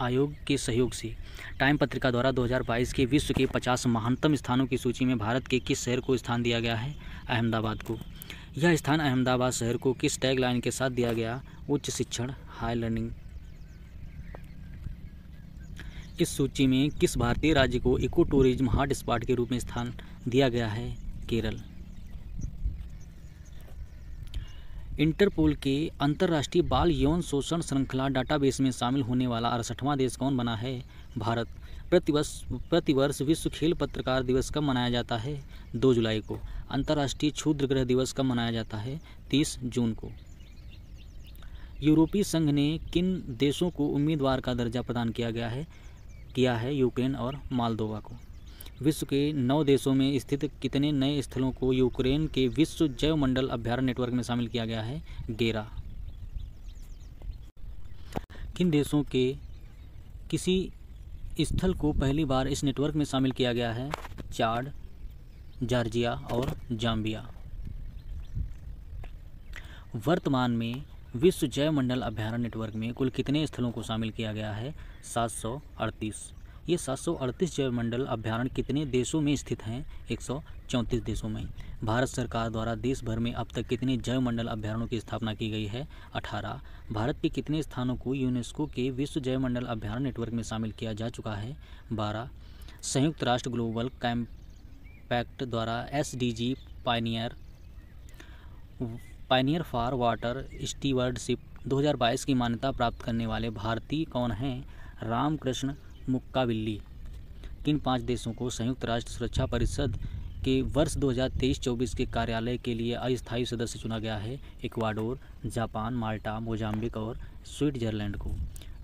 आयोग के सहयोग से। टाइम पत्रिका द्वारा 2022 के विश्व के 50 महानतम स्थानों की सूची में भारत के किस शहर को स्थान दिया गया है? अहमदाबाद को। यह स्थान अहमदाबाद शहर को किस टैगलाइन के साथ दिया गया? उच्च शिक्षण हाई लर्निंग इस सूची में किस भारतीय राज्य को इको टूरिज़्म हॉट स्पॉट के रूप में स्थान दिया गया है? केरल। इंटरपोल के अंतर्राष्ट्रीय बाल यौन शोषण श्रृंखला डाटाबेस में शामिल होने वाला अड़सठवां देश कौन बना है? भारत। प्रतिवर्ष प्रतिवर्ष विश्व खेल पत्रकार दिवस कब मनाया जाता है? दो जुलाई को। अंतर्राष्ट्रीय क्षुद्र ग्रह दिवस का मनाया जाता है तीस जून को। यूरोपीय संघ ने किन देशों को उम्मीदवार का दर्जा प्रदान किया गया है? किया है यूक्रेन और मालदोवा को। विश्व के नौ देशों में स्थित कितने नए स्थलों को यूक्रेन के विश्व जैव मंडल अभ्यारण्य नेटवर्क में शामिल किया गया है? गेरा। किन देशों के किसी स्थल को पहली बार इस नेटवर्क में शामिल किया गया है? चाड जॉर्जिया और जाम्बिया। वर्तमान में विश्व जैव मंडल अभ्यारण्य नेटवर्क में कुल कितने स्थलों को शामिल किया गया है? सात सौ अड़तीस। ये सात सौ अड़तीस जैव मंडल अभ्यारण्य कितने देशों में स्थित हैं? एक सौ चौंतीस देशों में। भारत सरकार द्वारा देश भर में अब तक कितने जैव मंडल अभ्यारण्यों की स्थापना की गई है? अठारह। भारत के कितने स्थानों को यूनेस्को के विश्व जैव मंडल अभ्यारण्य नेटवर्क में शामिल किया जा चुका है? बारह। संयुक्त राष्ट्र ग्लोबल कैम्पैक्ट द्वारा S D G pioneer pioneer for water stewardship 2022 की मान्यता प्राप्त करने वाले भारतीय कौन हैं? रामकृष्ण मुक्काविल्ली किन पाँच देशों को संयुक्त राष्ट्र सुरक्षा परिषद के वर्ष 2023-24 के कार्यालय के लिए अस्थायी सदस्य चुना गया है? इक्वाडोर, जापान, माल्टा, मोजाम्बिक और स्विट्जरलैंड को।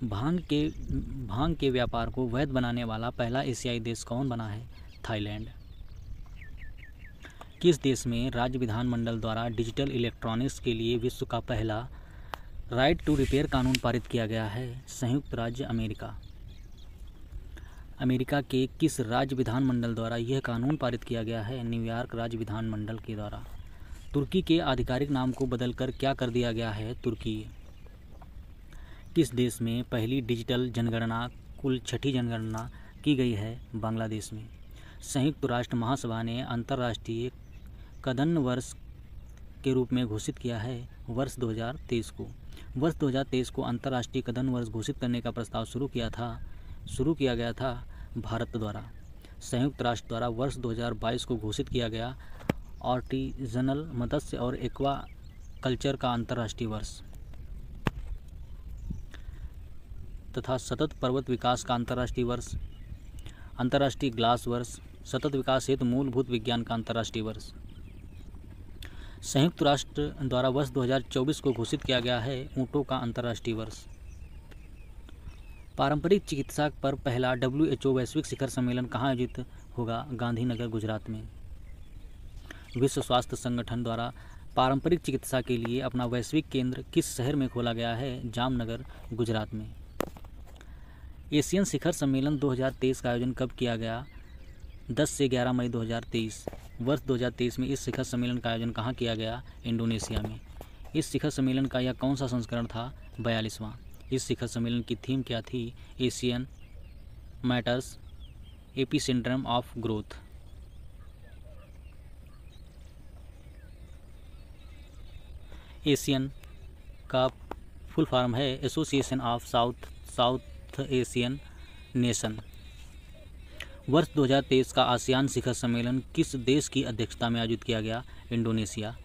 भाँग के भाँग के व्यापार को वैध बनाने वाला पहला एशियाई देश कौन बना है? थाईलैंड। किस देश में राज्य विधानमंडल द्वारा डिजिटल इलेक्ट्रॉनिक्स के लिए विश्व का पहला राइट टू रिपेयर कानून पारित किया गया है, संयुक्त राज्य अमेरिका। अमेरिका के किस राज्य विधानमंडल द्वारा यह कानून पारित किया गया है, न्यूयॉर्क राज्य विधानमंडल के द्वारा। तुर्की के आधिकारिक नाम को बदलकर क्या कर दिया गया है, तुर्की? किस देश में पहली डिजिटल जनगणना, कुल छठी जनगणना की गई है, बांग्लादेश में। संयुक्त राष्ट्र महासभा ने अंतर्राष्ट्रीय कदन वर्ष के रूप में घोषित किया है वर्ष 2023 को। वर्ष 2023 को अंतर्राष्ट्रीय कदन वर्ष घोषित करने का प्रस्ताव शुरू किया था, शुरू किया गया था भारत द्वारा। संयुक्त राष्ट्र द्वारा वर्ष 2022 को घोषित किया गया ऑर्टिजनल मत्स्य और एक्वा कल्चर का अंतर्राष्ट्रीय वर्ष तथा सतत पर्वत विकास का अंतर्राष्ट्रीय वर्ष, अंतर्राष्ट्रीय ग्लास वर्ष, सतत विकास हेतु मूलभूत विज्ञान का अंतर्राष्ट्रीय वर्ष। संयुक्त राष्ट्र द्वारा वर्ष 2024 को घोषित किया गया है ऊँटों का अंतर्राष्ट्रीय वर्ष। पारंपरिक चिकित्सा पर पहला डब्ल्यूएचओ वैश्विक शिखर सम्मेलन कहाँ आयोजित होगा गांधीनगर, गुजरात में? विश्व स्वास्थ्य संगठन द्वारा पारंपरिक चिकित्सा के लिए अपना वैश्विक केंद्र किस शहर में खोला गया है? जामनगर, गुजरात में। एशियन शिखर सम्मेलन 2023 का आयोजन कब किया गया? 10 से 11 मई 2023 वर्ष 2023 में इस शिखर सम्मेलन का आयोजन कहाँ किया गया? इंडोनेशिया में। इस शिखर सम्मेलन का यह कौन सा संस्करण था? बयालीसवां। इस शिखर सम्मेलन की थीम क्या थी? Asian matters epicentrum of growth. Asian का फुल फॉर्म है association of south south Asian nation. वर्ष 2023 का आसियान शिखर सम्मेलन किस देश की अध्यक्षता में आयोजित किया गया? इंडोनेशिया।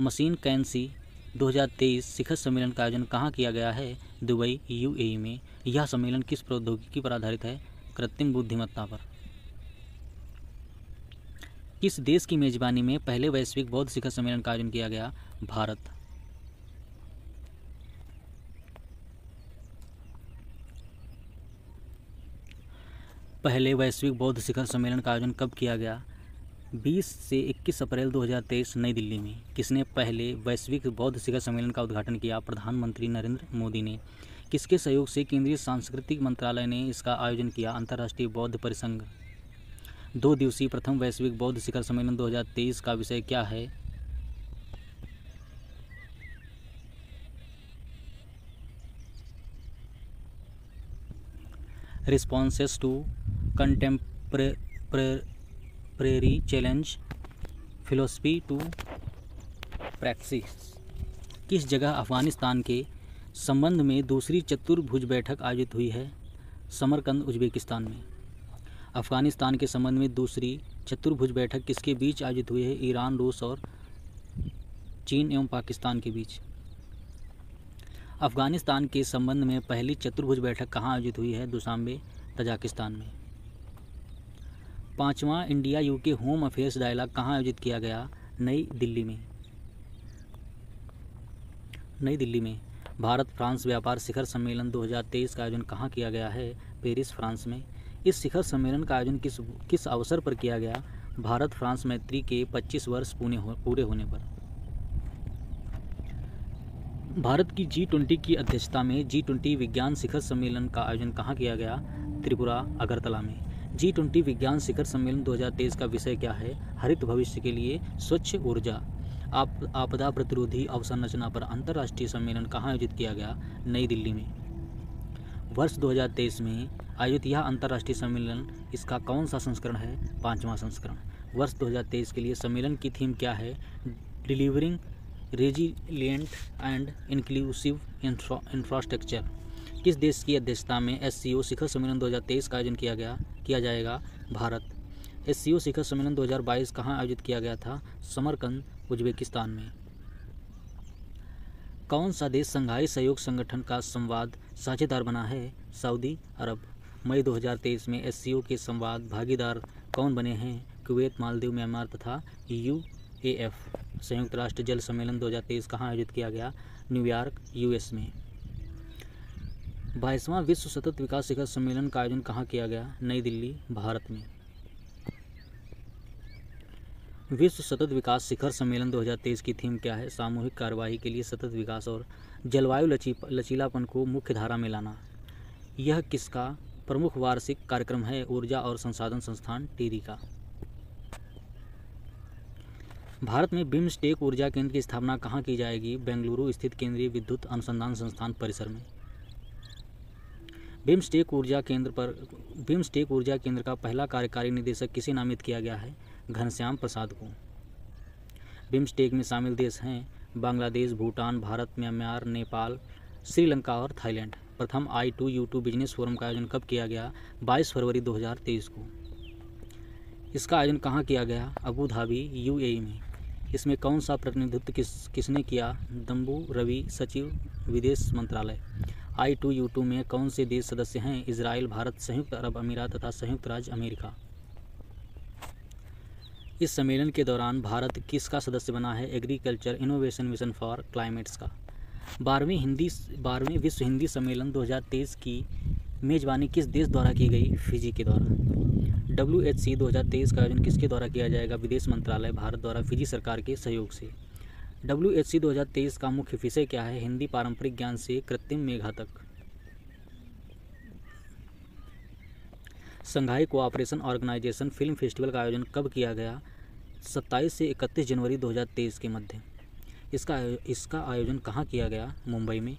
मशीन कैंसी 2023 शिखर सम्मेलन का आयोजन कहाँ किया गया है? दुबई, यूएई में। यह सम्मेलन किस प्रौद्योगिकी पर आधारित है? कृत्रिम बुद्धिमत्ता पर। किस देश की मेजबानी में पहले वैश्विक बौद्ध शिखर सम्मेलन का आयोजन किया गया? भारत। पहले वैश्विक बौद्ध शिखर सम्मेलन का आयोजन कब किया गया? 20 से 21 अप्रैल 2023 नई दिल्ली में। किसने पहले वैश्विक बौद्ध शिखर सम्मेलन का उद्घाटन किया? प्रधानमंत्री नरेंद्र मोदी ने। किसके सहयोग से केंद्रीय सांस्कृतिक मंत्रालय ने इसका आयोजन किया? अंतर्राष्ट्रीय बौद्ध परिसंघ। दो दिवसीय प्रथम वैश्विक बौद्ध शिखर सम्मेलन 2023 का विषय क्या है? Responses to contemporary challenge philosophy to praxis किस जगह अफ़गानिस्तान के संबंध में दूसरी चतुर्भुज बैठक आयोजित हुई है? समरकंद, उज्बेकिस्तान में। अफ़गानिस्तान के संबंध में दूसरी चतुर्भुज बैठक किसके बीच आयोजित हुई है? ईरान, रूस और चीन एवं पाकिस्तान के बीच। अफ़गानिस्तान के संबंध में पहली चतुर्भुज बैठक कहाँ आयोजित हुई है? दुशांबे तजाकिस्तान में। पांचवा India UK home affairs dialogue कहाँ आयोजित किया गया? नई दिल्ली में। नई दिल्ली में। भारत फ्रांस व्यापार शिखर सम्मेलन 2023 का आयोजन कहाँ किया गया है? पेरिस फ्रांस में। इस शिखर सम्मेलन का आयोजन किस किस अवसर पर किया गया? भारत फ्रांस मैत्री के 25 वर्ष पूरे हो, पूरे होने पर। भारत की जी ट्वेंटी की अध्यक्षता में जी ट्वेंटी विज्ञान शिखर सम्मेलन का आयोजन कहाँ किया गया? त्रिपुरा अगरतला में। जी ट्वेंटी विज्ञान शिखर सम्मेलन 2023 का विषय क्या है? हरित भविष्य के लिए स्वच्छ ऊर्जा। आप, आपदा प्रतिरोधी अवसंरचना पर अंतर्राष्ट्रीय सम्मेलन कहाँ आयोजित किया गया? नई दिल्ली में। वर्ष 2023 में आयोजित यह अंतर्राष्ट्रीय सम्मेलन, इसका कौन सा संस्करण है? पाँचवा संस्करण। वर्ष 2023 के लिए सम्मेलन की थीम क्या है? Delivering resilient and inclusive infrastructure. किस देश की अध्यक्षता में एससीओ शिखर सम्मेलन 2023 का आयोजन किया गया, किया जाएगा? भारत। एससीओ शिखर सम्मेलन 2022 कहाँ आयोजित किया गया था? समरकंद, उज्बेकिस्तान में। कौन सा देश संघाई सहयोग संगठन का संवाद साझेदार बना है? सऊदी अरब। मई 2023 में एस के संवाद भागीदार कौन बने हैं? कुवैत, मालदीव, म्यांमार तथा यूएएफ संयुक्त राष्ट्र जल सम्मेलन 2023 कहाँ आयोजित किया गया? न्यूयॉर्क यूएस में। बाईसवां विश्व सतत विकास शिखर सम्मेलन का आयोजन कहाँ किया गया? नई दिल्ली, भारत में। विश्व सतत विकास शिखर सम्मेलन 2023 की थीम क्या है? सामूहिक कार्यवाही के लिए सतत विकास और जलवायु लची, लचीलापन को मुख्य धारा में लाना। यह किसका? प्रमुख वार्षिक कार्यक्रम है ऊर्जा और संसाधन संस्थान, टीरी का। भारत में बिम्स्टेक ऊर्जा केंद्र की स्थापना कहाँ की जाएगी? बेंगलुरु स्थित केंद्रीय विद्युत अनुसंधान संस्थान परिसर में। बिम्स्टेक ऊर्जा केंद्र पर बिम्स्टेक ऊर्जा केंद्र का पहला कार्यकारी निदेशक किसे नामित किया गया है? घनश्याम प्रसाद को। बिम्स्टेक में शामिल देश हैं बांग्लादेश, भूटान, भारत, म्यांमार, नेपाल, श्रीलंका और थाईलैंड। प्रथम I two U two business forum का आयोजन कब किया गया? 22 फरवरी 2023 को। इसका आयोजन कहाँ किया गया? अबू धाबी यूएई में। इसमें कौन सा प्रतिनिधित्व किस, किसने किया? दम्बू रवि सचिव, विदेश मंत्रालय। आई टू, यू टू में कौन से देश सदस्य हैं? इसराइल भारत, संयुक्त अरब अमीरात तथा संयुक्त राज्य अमेरिका। इस सम्मेलन के दौरान भारत किसका सदस्य बना है? Agriculture innovation mission for climates का। बारहवीं हिंदी, बारहवीं विश्व हिंदी सम्मेलन 2023 की मेज़बानी किस देश द्वारा की गई? फिजी के द्वारा। डब्ल्यू एच सी दो हज़ार तेईस का आयोजन किसके द्वारा किया जाएगा? विदेश मंत्रालय, भारत द्वारा फिजी सरकार के सहयोग से। डब्ल्यू एच सी दो हज़ार तेईस का मुख्य विषय क्या है? हिंदी पारंपरिक ज्ञान से कृत्रिम मेघा तक Shanghai cooperation organisation film festival का आयोजन कब किया गया? 27 से 31 जनवरी 2023 के मध्य। इसका इसका आयोजन कहाँ किया गया? मुंबई में।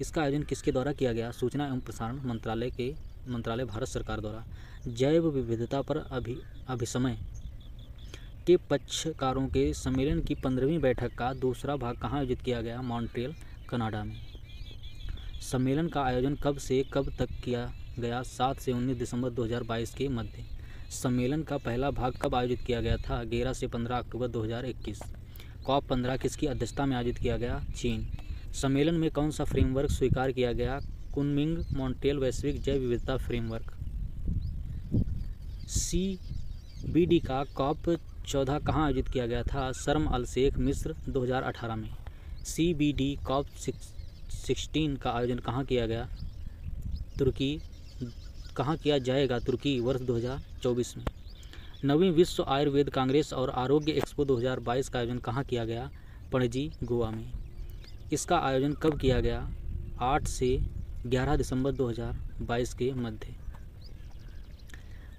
इसका आयोजन किसके द्वारा किया गया? सूचना एवं प्रसारण मंत्रालय के, मंत्रालय, भारत सरकार द्वारा। जैव विविधता पर अभि अभिसमय के पक्षकारों के सम्मेलन की पंद्रहवीं बैठक का दूसरा भाग कहाँ आयोजित किया गया? मॉन्ट्रियल, कनाडा में। सम्मेलन का आयोजन कब से कब तक किया गया? सात से उन्नीस दिसंबर 2022 के मध्य। सम्मेलन का पहला भाग कब आयोजित किया गया था? ग्यारह से पंद्रह अक्टूबर 2021 कॉप पंद्रह किसकी अध्यक्षता में आयोजित किया गया? चीन। सम्मेलन में कौन सा फ्रेमवर्क स्वीकार किया गया? कुनमिंग, मॉन्ट्रियल, वैश्विक जैव विविधता फ्रेमवर्क। सी बी डी का कॉप चौदह कहाँ आयोजित किया गया था? शर्म अल शेख मिस्र 2018 में। C B D COP sixteen का आयोजन कहाँ किया गया? तुर्की, कहाँ किया जाएगा तुर्की वर्ष 2024 में? नवीं विश्व आयुर्वेद कांग्रेस और आरोग्य एक्सपो 2022 का आयोजन कहाँ किया गया? पणजी, गोवा में। इसका आयोजन कब किया गया? 8 से 11 दिसंबर 2022 के मध्य।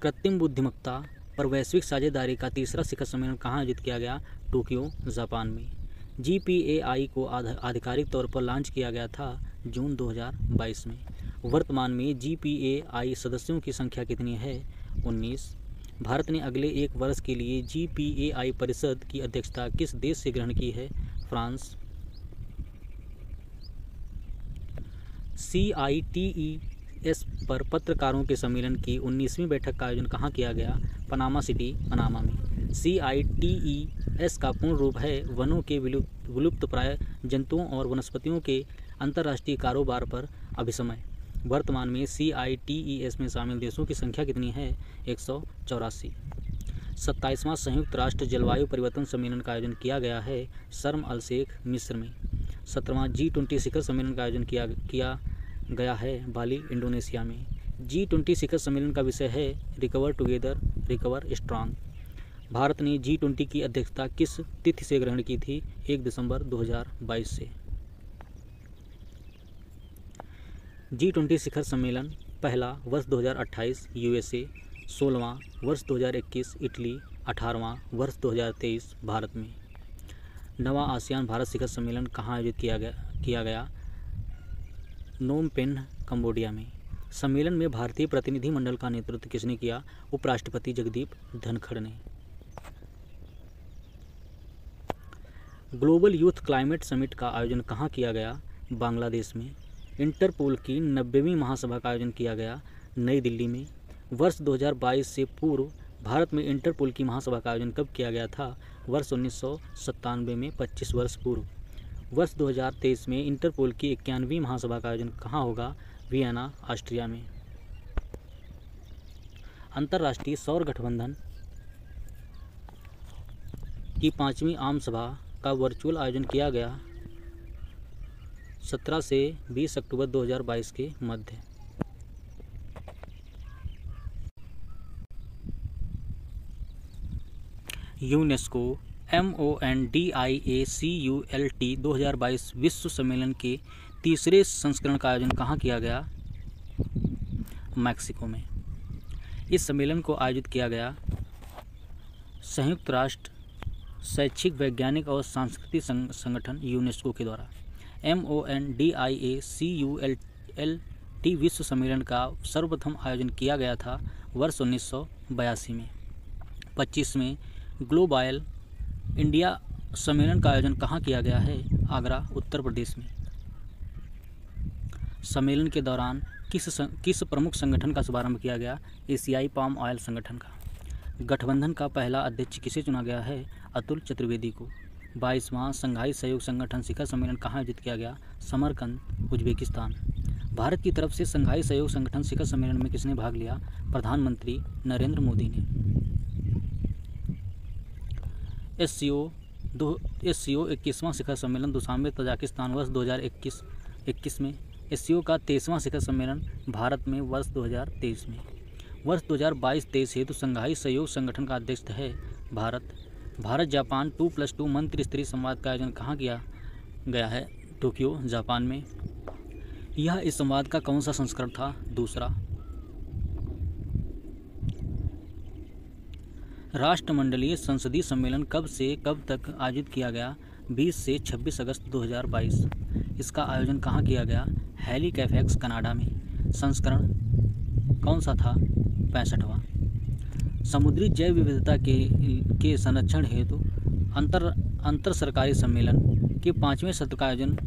कृत्रिम बुद्धिमत्ता पर वैश्विक साझेदारी का तीसरा शिखर सम्मेलन कहाँ आयोजित किया गया? टोक्यो, जापान में। जीपीएआई को आधिकारिक तौर पर लॉन्च किया गया था जून 2022 में। वर्तमान में जीपीएआई सदस्यों की संख्या कितनी है? 19 भारत ने अगले एक वर्ष के लिए जीपीएआई परिषद की अध्यक्षता किस देश से ग्रहण की है? France. C I T E S पर पत्रकारों के सम्मेलन की 19वीं बैठक का आयोजन कहाँ किया गया? पनामा सिटी, पनामा में। सी आई टी ई एस का पूर्ण रूप है वनों के विलुप्त विलुप्त प्राय जंतुओं और वनस्पतियों के अंतर्राष्ट्रीय कारोबार पर अभिसमय। वर्तमान में सी आई टी ई एस में शामिल देशों की संख्या कितनी है? एक सौ चौरासी। सत्ताईसवां संयुक्त राष्ट्र जलवायु परिवर्तन सम्मेलन का आयोजन किया गया है शर्म अल शेख मिस्र में। सत्रहवां जी ट्वेंटी शिखर सम्मेलन का आयोजन किया किया गया है बाली, इंडोनेशिया में। जी ट्वेंटी शिखर सम्मेलन का विषय है recover together recover strong Bharat ने जी ट्वेंटी की अध्यक्षता किस तिथि से ग्रहण की थी? एक दिसंबर 2022 से। जी ट्वेंटी शिखर सम्मेलन, पहला वर्ष 2028 यूएसए सोलहवां वर्ष 2021 इटली। अठारहवां वर्ष 2023 भारत में। नवा आसियान भारत शिखर सम्मेलन कहाँ आयोजित किया गया किया गया? नोम पेन कम्बोडिया में। सम्मेलन में भारतीय प्रतिनिधि मंडल का नेतृत्व किसने किया? उपराष्ट्रपति जगदीप धनखड़ ने। ग्लोबल यूथ क्लाइमेट समिट का आयोजन कहाँ किया गया? बांग्लादेश में। इंटरपोल की नब्बेवीं महासभा का आयोजन किया गया नई दिल्ली में। वर्ष 2022 से पूर्व भारत में इंटरपोल की महासभा का आयोजन कब किया गया था? वर्ष उन्नीस सौ सत्तानवे में 25 वर्ष पूर्व। वर्ष 2023 में इंटरपोल की इक्यानवीं महासभा का आयोजन कहाँ होगा? वियना, ऑस्ट्रिया में। अंतर्राष्ट्रीय सौर गठबंधन की पांचवी आम सभा का वर्चुअल आयोजन किया गया 17 से 20 अक्टूबर 2022 के मध्य। UNESCO M O N D I A C U L T दो हज़ार बाईस विश्व सम्मेलन के तीसरे संस्करण का आयोजन कहाँ किया गया? मैक्सिको में। इस सम्मेलन को आयोजित किया गया संयुक्त राष्ट्र, शैक्षिक, वैज्ञानिक और सांस्कृतिक संगठन यूनेस्को के द्वारा। M O N D I A C U L L T विश्व सम्मेलन का सर्वप्रथम आयोजन किया गया था वर्ष उन्नीस सौ बयासी में। पच्चीसवें ग्लोबायल इंडिया सम्मेलन का आयोजन कहाँ किया गया है? आगरा उत्तर प्रदेश में। सम्मेलन के दौरान किस सं, किस प्रमुख संगठन का शुभारंभ किया गया? एशियाई पाम ऑयल संगठन का। गठबंधन का पहला अध्यक्ष किसे चुना गया है? अतुल चतुर्वेदी को। बाईसवां संघाई सहयोग संगठन शिखर सम्मेलन कहाँ आयोजित किया गया? Samarkand Uzbekistan. भारत की तरफ़ से संघाई सहयोग संगठन शिखर सम्मेलन में किसने भाग लिया? प्रधानमंत्री नरेंद्र मोदी ने। एस सी ओ दो एस सी ओ इक्कीसवां शिखर सम्मेलन दुशांबे तजाकिस्तान वर्ष 2021 इक्कीस में। एस सी ओ का तेईसवां शिखर सम्मेलन भारत में वर्ष 2023 में। वर्ष 2022-23 हेतु संघाई सहयोग संगठन का अध्यक्ष है Bharat. Bharat Japan two plus two मंत्री स्तरीय संवाद का आयोजन कहाँ किया गया है? टोक्यो, जापान में। यह इस संवाद का कौन सा संस्करण था? दूसरा। राष्ट्रमंडलीय संसदीय सम्मेलन कब से कब तक आयोजित किया गया? 20 से 26 अगस्त 2022 इसका आयोजन कहाँ किया गया? हैली कैफेक्स, कनाडा में। संस्करण कौन सा था? पैंसठवां। समुद्री जैव विविधता के के संरक्षण हेतु अंतर अंतर सरकारी सम्मेलन के पाँचवें सत्र का आयोजन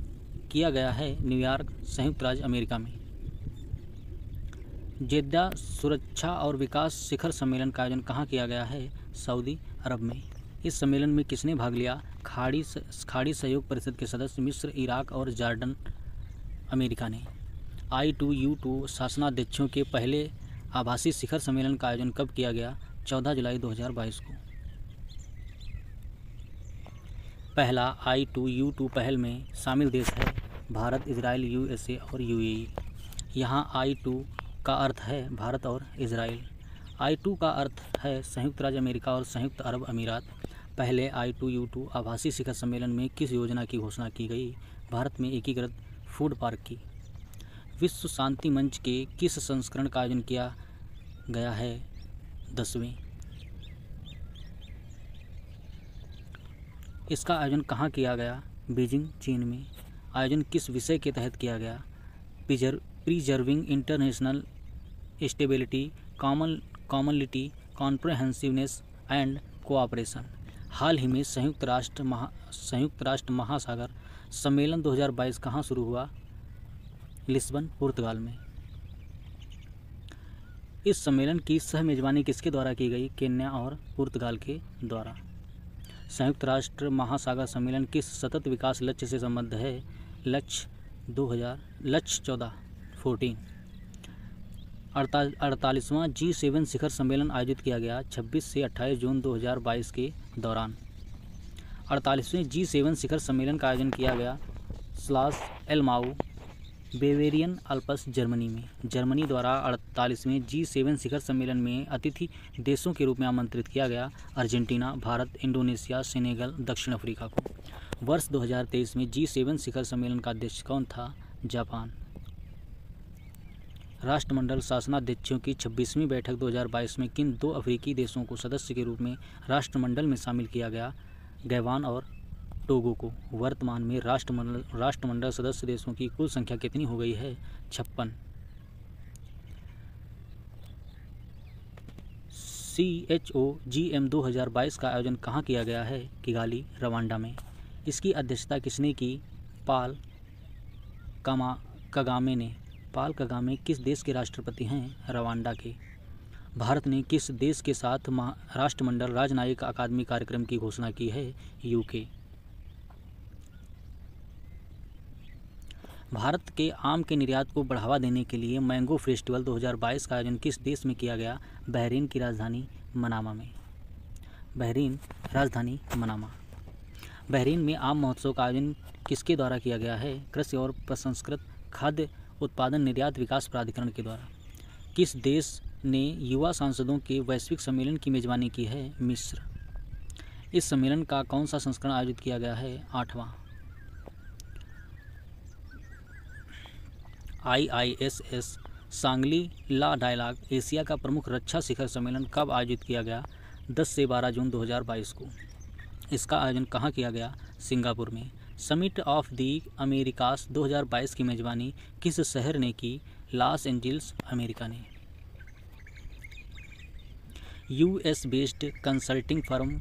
किया गया है न्यूयॉर्क, संयुक्त राज्य अमेरिका में। जेद्दा सुरक्षा और विकास शिखर सम्मेलन का आयोजन कहाँ किया गया है? सऊदी अरब में। इस सम्मेलन में किसने भाग लिया? खाड़ी खाड़ी सहयोग परिषद के सदस्य मिस्र, इराक और जॉर्डन, अमेरिका ने। आई टू यू टू शासनाध्यक्षों के पहले आभासी शिखर सम्मेलन का आयोजन कब किया गया? 14 जुलाई 2022 को। पहला आई टू यू टू पहल में शामिल देश है भारत इसराइल यूएसए और यूएई यहाँ आई टू का अर्थ है भारत और इसराइल आई टू का अर्थ है संयुक्त राज्य अमेरिका और संयुक्त अरब अमीरात। पहले आई टू, यू टू आभासी शिखर सम्मेलन में किस योजना की घोषणा की गई? भारत में एकीकृत फ़ूड पार्क की। विश्व शांति मंच के किस संस्करण का आयोजन किया गया है? दसवें। इसका आयोजन कहाँ किया गया? बीजिंग, चीन में। आयोजन किस विषय के तहत किया गया? Preserving international stability, common, commonality, comprehensiveness and cooperation. हाल ही में संयुक्त राष्ट्र महा, संयुक्त राष्ट्र महासागर सम्मेलन 2022 कहाँ शुरू हुआ? लिस्बन, पुर्तगाल में। इस सम्मेलन की सह मेजबानी किसके द्वारा की गई? केन्या और पुर्तगाल के द्वारा। संयुक्त राष्ट्र महासागर सम्मेलन किस सतत विकास लक्ष्य से संबद्ध है? लक्ष्य 2000 लक्ष्य चौदह। फोर्टीन। अड़तालीसवां जी सेवन शिखर सम्मेलन आयोजित किया गया 26 से 28 जून 2022 के दौरान। अड़तालीसवें जी सेवन शिखर सम्मेलन का आयोजन किया गया Schloss Elmau Bavarian Alps, Germany में। जर्मनी द्वारा अड़तालीसवें जी सेवन शिखर सम्मेलन में अतिथि देशों के रूप में आमंत्रित किया गया अर्जेंटीना, भारत, इंडोनेशिया, सेनेगल, दक्षिण अफ्रीका को। वर्ष 2023 में जी सेवन शिखर सम्मेलन का अध्यक्ष कौन था? जापान। राष्ट्रमंडल शासनाध्यक्षों की 26वीं बैठक 2022 में किन दो अफ्रीकी देशों को सदस्य के रूप में राष्ट्रमंडल में शामिल किया गया? गैवान और टोगो को। वर्तमान में राष्ट्रमंडल राष्ट्रमंडल सदस्य देशों की कुल संख्या कितनी हो गई है? छप्पन। C H O G M दो हज़ार बाईस का आयोजन कहाँ किया गया है? किगाली, रवांडा में। इसकी अध्यक्षता किसने की? पाल कमा, कगामे ने। पाल कगामे किस देश के राष्ट्रपति हैं? रवांडा के। भारत ने किस देश के साथ राष्ट्रमंडल राजनयिक अकादमी कार्यक्रम की घोषणा की है? यूके। भारत के आम के निर्यात को बढ़ावा देने के लिए मैंगो फेस्टिवल 2022 का आयोजन किस देश में किया गया? बहरीन की राजधानी मनामा में। बहरीन राजधानी मनामा। बहरीन में आम महोत्सव का आयोजन किसके द्वारा किया गया है? कृषि और प्रसंस्कृत खाद्य उत्पादन निर्यात विकास प्राधिकरण के द्वारा। किस देश ने युवा सांसदों के वैश्विक सम्मेलन की मेजबानी की है, मिस्र? इस सम्मेलन का कौन सा संस्करण आयोजित किया गया है, आठवां? IISS, Shangri La Dialogue, Asia का प्रमुख रक्षा शिखर सम्मेलन कब आयोजित किया गया? 10 से 12 जून 2022 को। इसका आयोजन कहाँ किया गया? सिंगापुर में। समिट ऑफ़ दी अमेरिकास 2022 की मेजबानी किस शहर ने की? लॉस एंजल्स, अमेरिका ने। US based consulting firm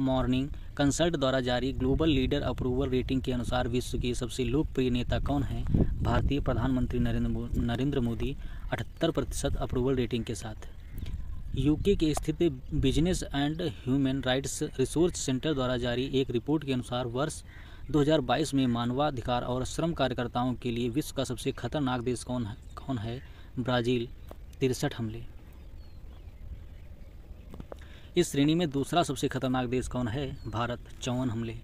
Morning Consult द्वारा जारी ग्लोबल लीडर अप्रूवल रेटिंग के अनुसार विश्व के सबसे लोकप्रिय नेता कौन हैं? भारतीय प्रधानमंत्री नरेंद्र नरेंद्र मोदी, अठहत्तर प्रतिशत अप्रूवल रेटिंग के साथ। यूके के स्थित Business and Human Rights Resource Centre द्वारा जारी एक रिपोर्ट के अनुसार वर्ष 2022 में मानवाधिकार और श्रम कार्यकर्ताओं के लिए विश्व का सबसे खतरनाक देश कौन है? कौन है? ब्राज़ील। तिरसठ हमले। इस श्रेणी में दूसरा सबसे खतरनाक देश कौन है? भारत। चौवन हमले।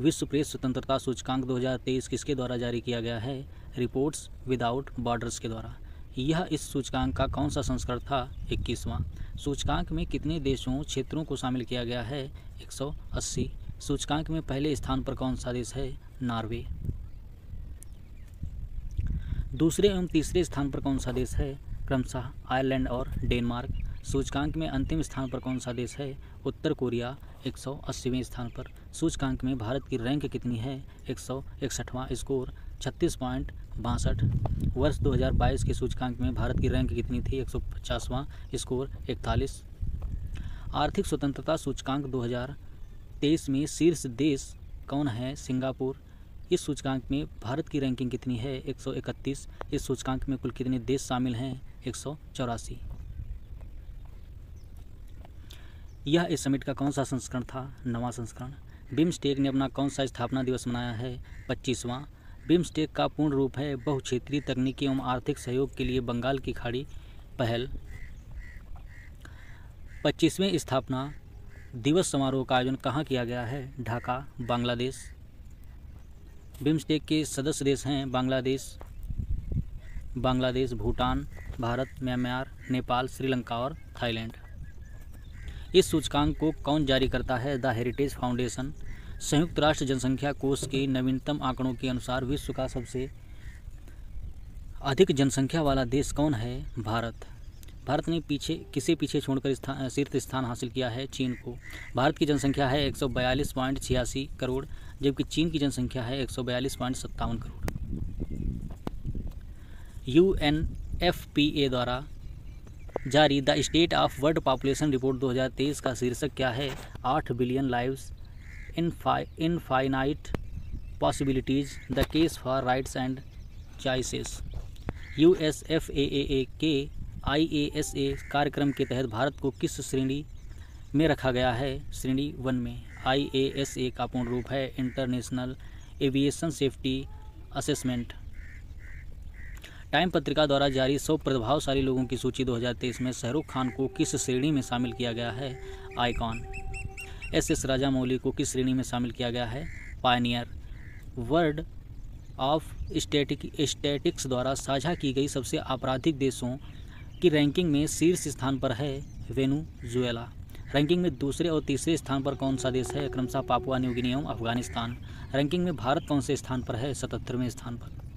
विश्व प्रेस स्वतंत्रता सूचकांक 2023 किसके द्वारा जारी किया गया है? रिपोर्ट्स विदाउट बॉर्डर्स के द्वारा। यह इस सूचकांक का कौन सा संस्करण था? इक्कीसवां। सूचकांक में कितने देशों, क्षेत्रों को शामिल किया गया है? 180 सूचकांक में पहले स्थान पर कौन सा देश है? नॉर्वे। दूसरे एवं तीसरे स्थान पर कौन सा देश है? क्रमशः आयरलैंड और डेनमार्क। सूचकांक में अंतिम स्थान पर कौन सा देश है? उत्तर कोरिया, एक स्थान पर। सूचकांक में भारत की रैंक कितनी है? एक सौ स्कोर, छत्तीस पॉइंट बासठ। वर्ष 2022 के सूचकांक में भारत की रैंक कितनी थी? एक स्कोर, इकतालीस। आर्थिक स्वतंत्रता सूचकांक 2023 में शीर्ष देश कौन है? सिंगापुर। इस सूचकांक में भारत की रैंकिंग कितनी है? 131 इस सूचकांक में कुल कितने देश शामिल हैं? एक सौ चौरासी। यह इस समिट का कौन सा संस्करण था? नवा संस्करण। बिम्स्टेक ने अपना कौन सा स्थापना दिवस मनाया है? पच्चीसवां। बिम्स्टेक का पूर्ण रूप है बहुक्षेत्रीय तकनीकी एवं आर्थिक सहयोग के लिए बंगाल की खाड़ी पहल। पच्चीसवें स्थापना दिवस समारोह का आयोजन कहाँ किया गया है? ढाका, बांग्लादेश। बिम्स्टेक के सदस्य देश हैं बांग्लादेश बांग्लादेश, भूटान, भारत, म्यांमार, नेपाल, श्रीलंका और थाईलैंड। इस सूचकांक को कौन जारी करता है? द हेरिटेज फाउंडेशन, संयुक्त राष्ट्र जनसंख्या कोष के नवीनतम आंकड़ों के अनुसार विश्व का सबसे अधिक जनसंख्या वाला देश कौन है? भारत। भारत ने पीछे, किसे पीछे छोड़कर स्थान शीर्ष स्थान हासिल किया है? चीन को। भारत की जनसंख्या है एक करोड़, जबकि चीन की जनसंख्या है एक करोड़। यूएनएफपीए द्वारा जारी the state of world population report 2023 का शीर्षक क्या है? आठ billion lives in infinite possibilities, the case for rights and choices. U S F A A के आई ए एस ए कार्यक्रम के तहत भारत को किस श्रेणी में रखा गया है? श्रेणी वन में आई ए एस ए का पूर्ण रूप है international aviation safety assessment. Time पत्रिका द्वारा जारी सौ प्रभावशाली लोगों की सूची 2023 में शाहरुख खान को किस श्रेणी में शामिल किया गया है? Icon S S Rajamouli को किस श्रेणी में शामिल किया गया है? Pioneer. World of static, statics द्वारा साझा की गई सबसे आपराधिक देशों की रैंकिंग में शीर्ष स्थान पर है वेनुजुएला रैंकिंग में दूसरे और तीसरे स्थान पर कौन सा देश है? क्रमशः पापुआ, न्यू गिनी एवं अफ़गानिस्तान। रैंकिंग में भारत कौन से स्थान पर है? सतहत्तरवें स्थान पर।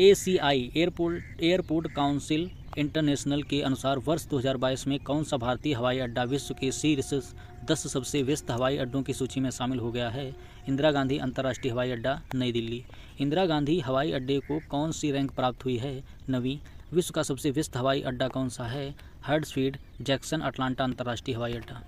A C I airport airport council international के अनुसार वर्ष 2022 में कौन सा भारतीय हवाई अड्डा विश्व के शीर्ष दस सबसे व्यस्त हवाई अड्डों की सूची में शामिल हो गया है? इंदिरा गांधी अंतर्राष्ट्रीय हवाई अड्डा, नई दिल्ली। इंदिरा गांधी हवाई अड्डे को कौन सी रैंक प्राप्त हुई है? नवी विश्व का सबसे व्यस्त हवाई अड्डा कौन सा है? हर्ड स्पीड जैक्सन, अटलांटा अंतर्राष्ट्रीय हवाई अड्डा।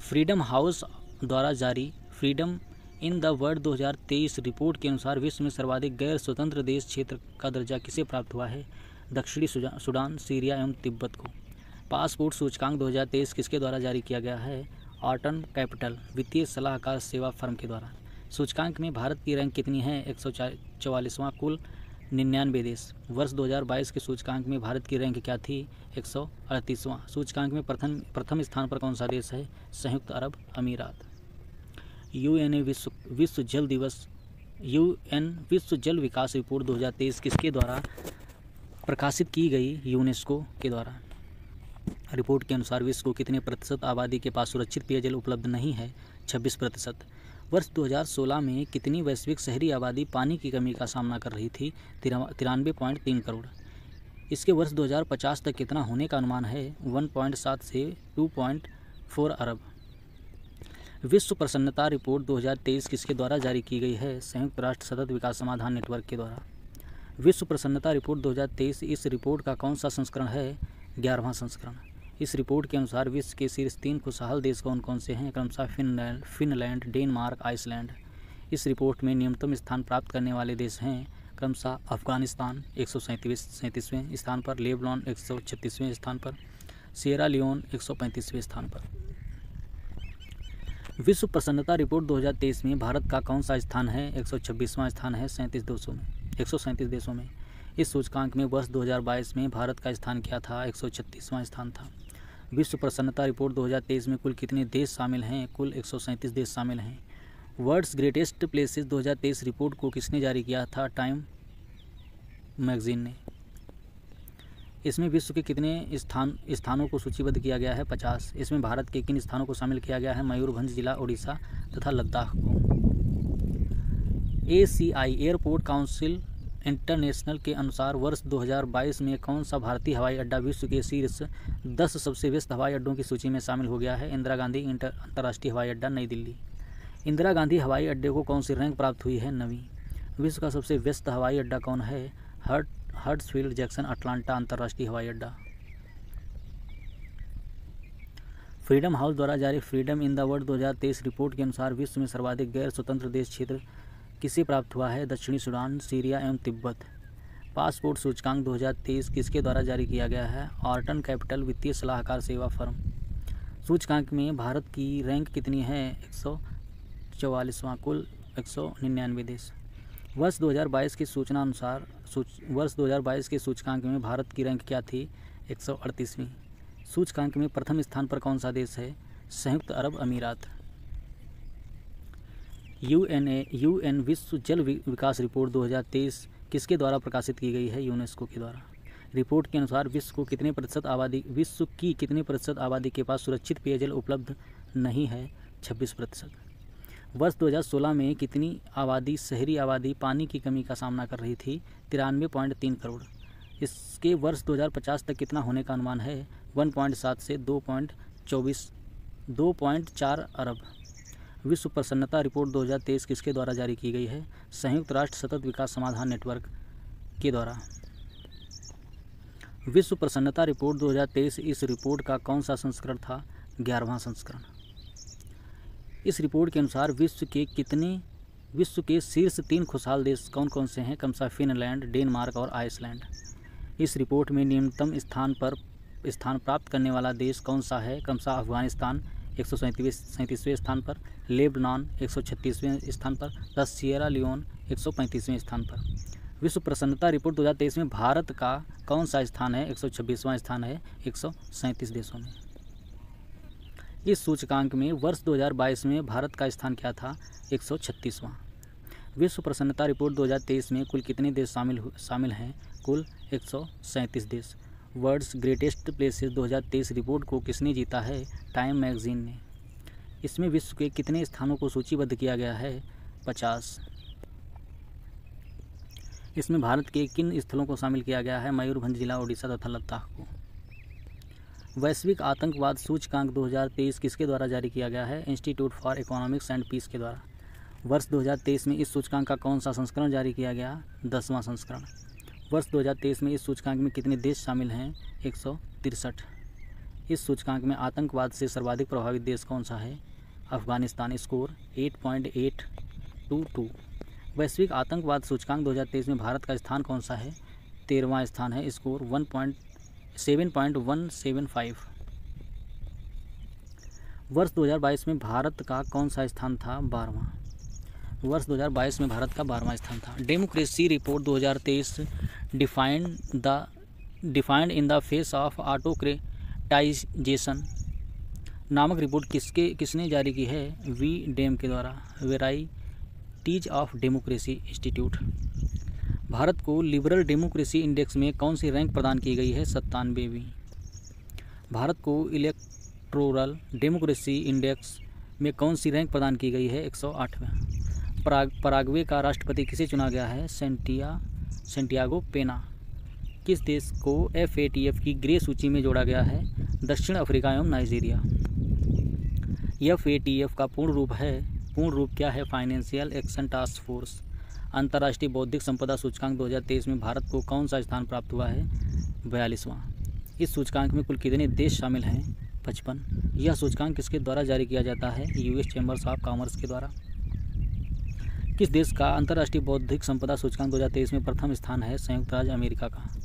फ्रीडम हाउस द्वारा जारी Freedom in the World 2023 report के अनुसार विश्व में सर्वाधिक गैर स्वतंत्र देश क्षेत्र का दर्जा किसे प्राप्त हुआ है? दक्षिणी सूडान, सीरिया एवं तिब्बत को। पासपोर्ट सूचकांक 2023 किसके द्वारा जारी किया गया है? ऑटन कैपिटल, वित्तीय सलाहकार सेवा फर्म के द्वारा। सूचकांक में भारत की रैंक कितनी है? एक सौ कुल निन्यानवे देश। वर्ष 2022 के सूचकांक में भारत की रैंक क्या थी? एक सूचकांक में प्रथम प्रथम स्थान पर कौन सा देश है? संयुक्त अरब अमीरात। यूएनए विश्व विश्व जल दिवस यूएन विश्व जल विकास रिपोर्ट 2023 किसके द्वारा प्रकाशित की गई? यूनेस्को के द्वारा। रिपोर्ट के अनुसार विश्व को कितने प्रतिशत आबादी के पास सुरक्षित पेयजल उपलब्ध नहीं है? 26 प्रतिशत। वर्ष 2016 में कितनी वैश्विक शहरी आबादी पानी की कमी का सामना कर रही थी? तिरानवे पॉइंट तीन करोड़। इसके वर्ष 2050 तक कितना होने का अनुमान है? 1.7 से 2.4 अरब। विश्व प्रसन्नता रिपोर्ट 2023 किसके द्वारा जारी की गई है? संयुक्त राष्ट्र सतत विकास समाधान नेटवर्क के द्वारा। विश्व प्रसन्नता रिपोर्ट 2023 इस रिपोर्ट का कौन सा संस्करण है? ग्यारहवां संस्करण। इस रिपोर्ट के अनुसार विश्व के शीर्ष तीन खुशहाल देश कौन कौन से हैं? क्रमशः फिनलैंड फिनलैंड, डेनमार्क, आइसलैंड। इस रिपोर्ट में न्यूनतम स्थान प्राप्त करने वाले देश हैं क्रमशः अफ़गानिस्तान, एक सौ सैंतीसवें स्थान पर लेबलॉन एक सौ छत्तीसवें स्थान पर सियरा लियोन, एक सौ पैंतीसवें स्थान पर। विश्व प्रसन्नता रिपोर्ट 2023 में भारत का कौन सा स्थान है? एक सौ स्थान है, सैंतीस देशों में, एक सौ सैंतीस देशों में। इस सूचकांक में वर्ष 2022 में भारत का स्थान क्या था? एक स्थान था। विश्व प्रसन्नता रिपोर्ट 2023 में कुल कितने देश शामिल हैं? कुल एक सौ सैंतीस देश शामिल हैं। वर्ल्ड्स ग्रेटेस्ट प्लेसेस 2023 रिपोर्ट को किसने जारी किया था? टाइम मैगजीन ने। इसमें विश्व के कितने स्थान, स्थानों को सूचीबद्ध किया गया है? पचास। इसमें भारत के किन स्थानों को शामिल किया गया है? मयूरभंज जिला उड़ीसा तथा लद्दाख को। A C I, airport council international के अनुसार वर्ष 2022 में कौन सा भारतीय हवाई अड्डा विश्व के शीर्ष 10 सबसे व्यस्त हवाई अड्डों की सूची में शामिल हो गया है? इंदिरा गांधी अंतर्राष्ट्रीय हवाई अड्डा, नई दिल्ली। इंदिरा गांधी हवाई अड्डे को कौन सी रैंक प्राप्त हुई है? नवी। विश्व का सबसे व्यस्त हवाई अड्डा कौन है? हर्ट, हर्ट्सफील्ड, जैक्सन, अटलांटा अंतर्राष्ट्रीय हवाई अड्डा। फ्रीडम हाउस द्वारा जारी Freedom in the World 2023 report के अनुसार विश्व में सर्वाधिक गैर स्वतंत्र देश क्षेत्र किसे प्राप्त हुआ है? दक्षिणी सूडान, सीरिया एवं तिब्बत। पासपोर्ट सूचकांक 2023 किसके द्वारा जारी किया गया है? आर्टन कैपिटल वित्तीय सलाहकार सेवा फर्म। सूचकांक में भारत की रैंक कितनी है? एक सौ कुल, एक सौ निन्यानवे देश। वर्ष 2022 की सूचना अनुसार, सूच, वर्ष 2022 के सूचकांक में भारत की रैंक क्या थी? एक सूचकांक में प्रथम स्थान पर कौन सा देश है? संयुक्त अरब अमीरात। U N A U N विश्व जल विकास रिपोर्ट 2023 किसके द्वारा प्रकाशित की गई है? यूनेस्को के द्वारा। रिपोर्ट के अनुसार विश्व को कितने प्रतिशत आबादी विश्व की कितने प्रतिशत आबादी के पास सुरक्षित पेयजल उपलब्ध नहीं है? छब्बीस प्रतिशत। वर्ष 2016 में कितनी आबादी, शहरी आबादी पानी की कमी का सामना कर रही थी? तिरानवे करोड़। इसके वर्ष 2050 तक कितना होने का अनुमान है? 1.7 से 2.24 2.4 अरब। विश्व प्रसन्नता रिपोर्ट 2023 किसके द्वारा जारी की गई है? संयुक्त राष्ट्र सतत विकास समाधान नेटवर्क के द्वारा। विश्व प्रसन्नता रिपोर्ट 2023 इस रिपोर्ट का कौन सा संस्करण था? ग्यारहवां संस्करण। इस रिपोर्ट के अनुसार विश्व के कितने, विश्व के शीर्ष तीन खुशहाल देश कौन कौन से हैं? क्रमशः फिनलैंड, डेनमार्क और आइसलैंड। इस रिपोर्ट में न्यूनतम स्थान पर, स्थान प्राप्त करने वाला देश कौन सा है? क्रमशः अफ़गानिस्तान एक सौ सैंतीसवें स्थान पर, लेबनान एक सौ छत्तीसवें स्थान पर तथा सियरा लियोन एक सौ पैंतीसवें स्थान पर। विश्व प्रसन्नता रिपोर्ट 2023 में भारत का कौन सा स्थान है? एक सौ छब्बीसवां स्थान है, एक सौ सैंतीस देशों में। इस सूचकांक में वर्ष 2022 में भारत का स्थान क्या था? एक विश्व प्रसन्नता रिपोर्ट 2023 में कुल कितने देश शामिल शामिल हैं? कुल एक सौ सैंतीस देश। वर्ल्ड्स ग्रेटेस्ट प्लेसेस 2023 रिपोर्ट को किसने जीता है? टाइम मैगजीन ने। इसमें विश्व के कितने स्थानों को सूचीबद्ध किया गया है? पचास। इसमें भारत के किन स्थलों को शामिल किया गया है? मयूरभंज जिला उड़ीसा तथा लद्दाख को। वैश्विक आतंकवाद सूचकांक 2023 किसके द्वारा जारी किया गया है? Institute for economics and peace के द्वारा। वर्ष 2023 में इस सूचकांक का कौन सा संस्करण जारी किया गया? दसवां संस्करण। वर्ष 2023 में इस सूचकांक में कितने देश शामिल हैं? एक इस सूचकांक में आतंकवाद से सर्वाधिक प्रभावित देश कौन सा है? अफ़गानिस्तान स्कोर 8.822 वैश्विक आतंकवाद सूचकांक 2023 में भारत का स्थान कौन सा है? तेरहवां स्थान है score one seven point one seven five. वर्ष 2022 में भारत का कौन सा स्थान था? बारहवा। वर्ष 2022 में भारत का बारहवा स्थान था। Democracy Report 2023 defined the defined in the face of autocratization नामक रिपोर्ट किसके, किसने जारी की है? वी डेम के द्वारा। Varieties of democracy institute Bharat को लिबरल डेमोक्रेसी इंडेक्स में कौन सी रैंक प्रदान की गई है? सत्तानवेवीं भारत को इलेक्ट्रोरल डेमोक्रेसी इंडेक्स में कौन सी रैंक प्रदान की गई है? एक सौ आठवें। पराग, पराग्वे का राष्ट्रपति किसे चुना गया है? सेंटिया, सेंटियागो पेना। किस देश को एफएटीएफ की ग्रे सूची में जोड़ा गया है? दक्षिण अफ्रीका एवं नाइजीरिया। एफ़ का पूर्ण रूप है। पूर्ण रूप क्या है? फाइनेंशियल एक्शन टास्क फोर्स अंतर्राष्ट्रीय बौद्धिक संपदा सूचकांक 2023 में भारत को कौन सा स्थान प्राप्त हुआ है? बयालीसवां। इस सूचकांक में कुल कितने देश शामिल हैं? पचपन। यह सूचकांक किसके द्वारा जारी किया जाता है? यूएस चैम्बर्स ऑफ़ कॉमर्स के द्वारा। किस देश का अंतर्राष्ट्रीय बौद्धिक संपदा सूचकांक 2023 में प्रथम स्थान है संयुक्त राज्य अमेरिका का?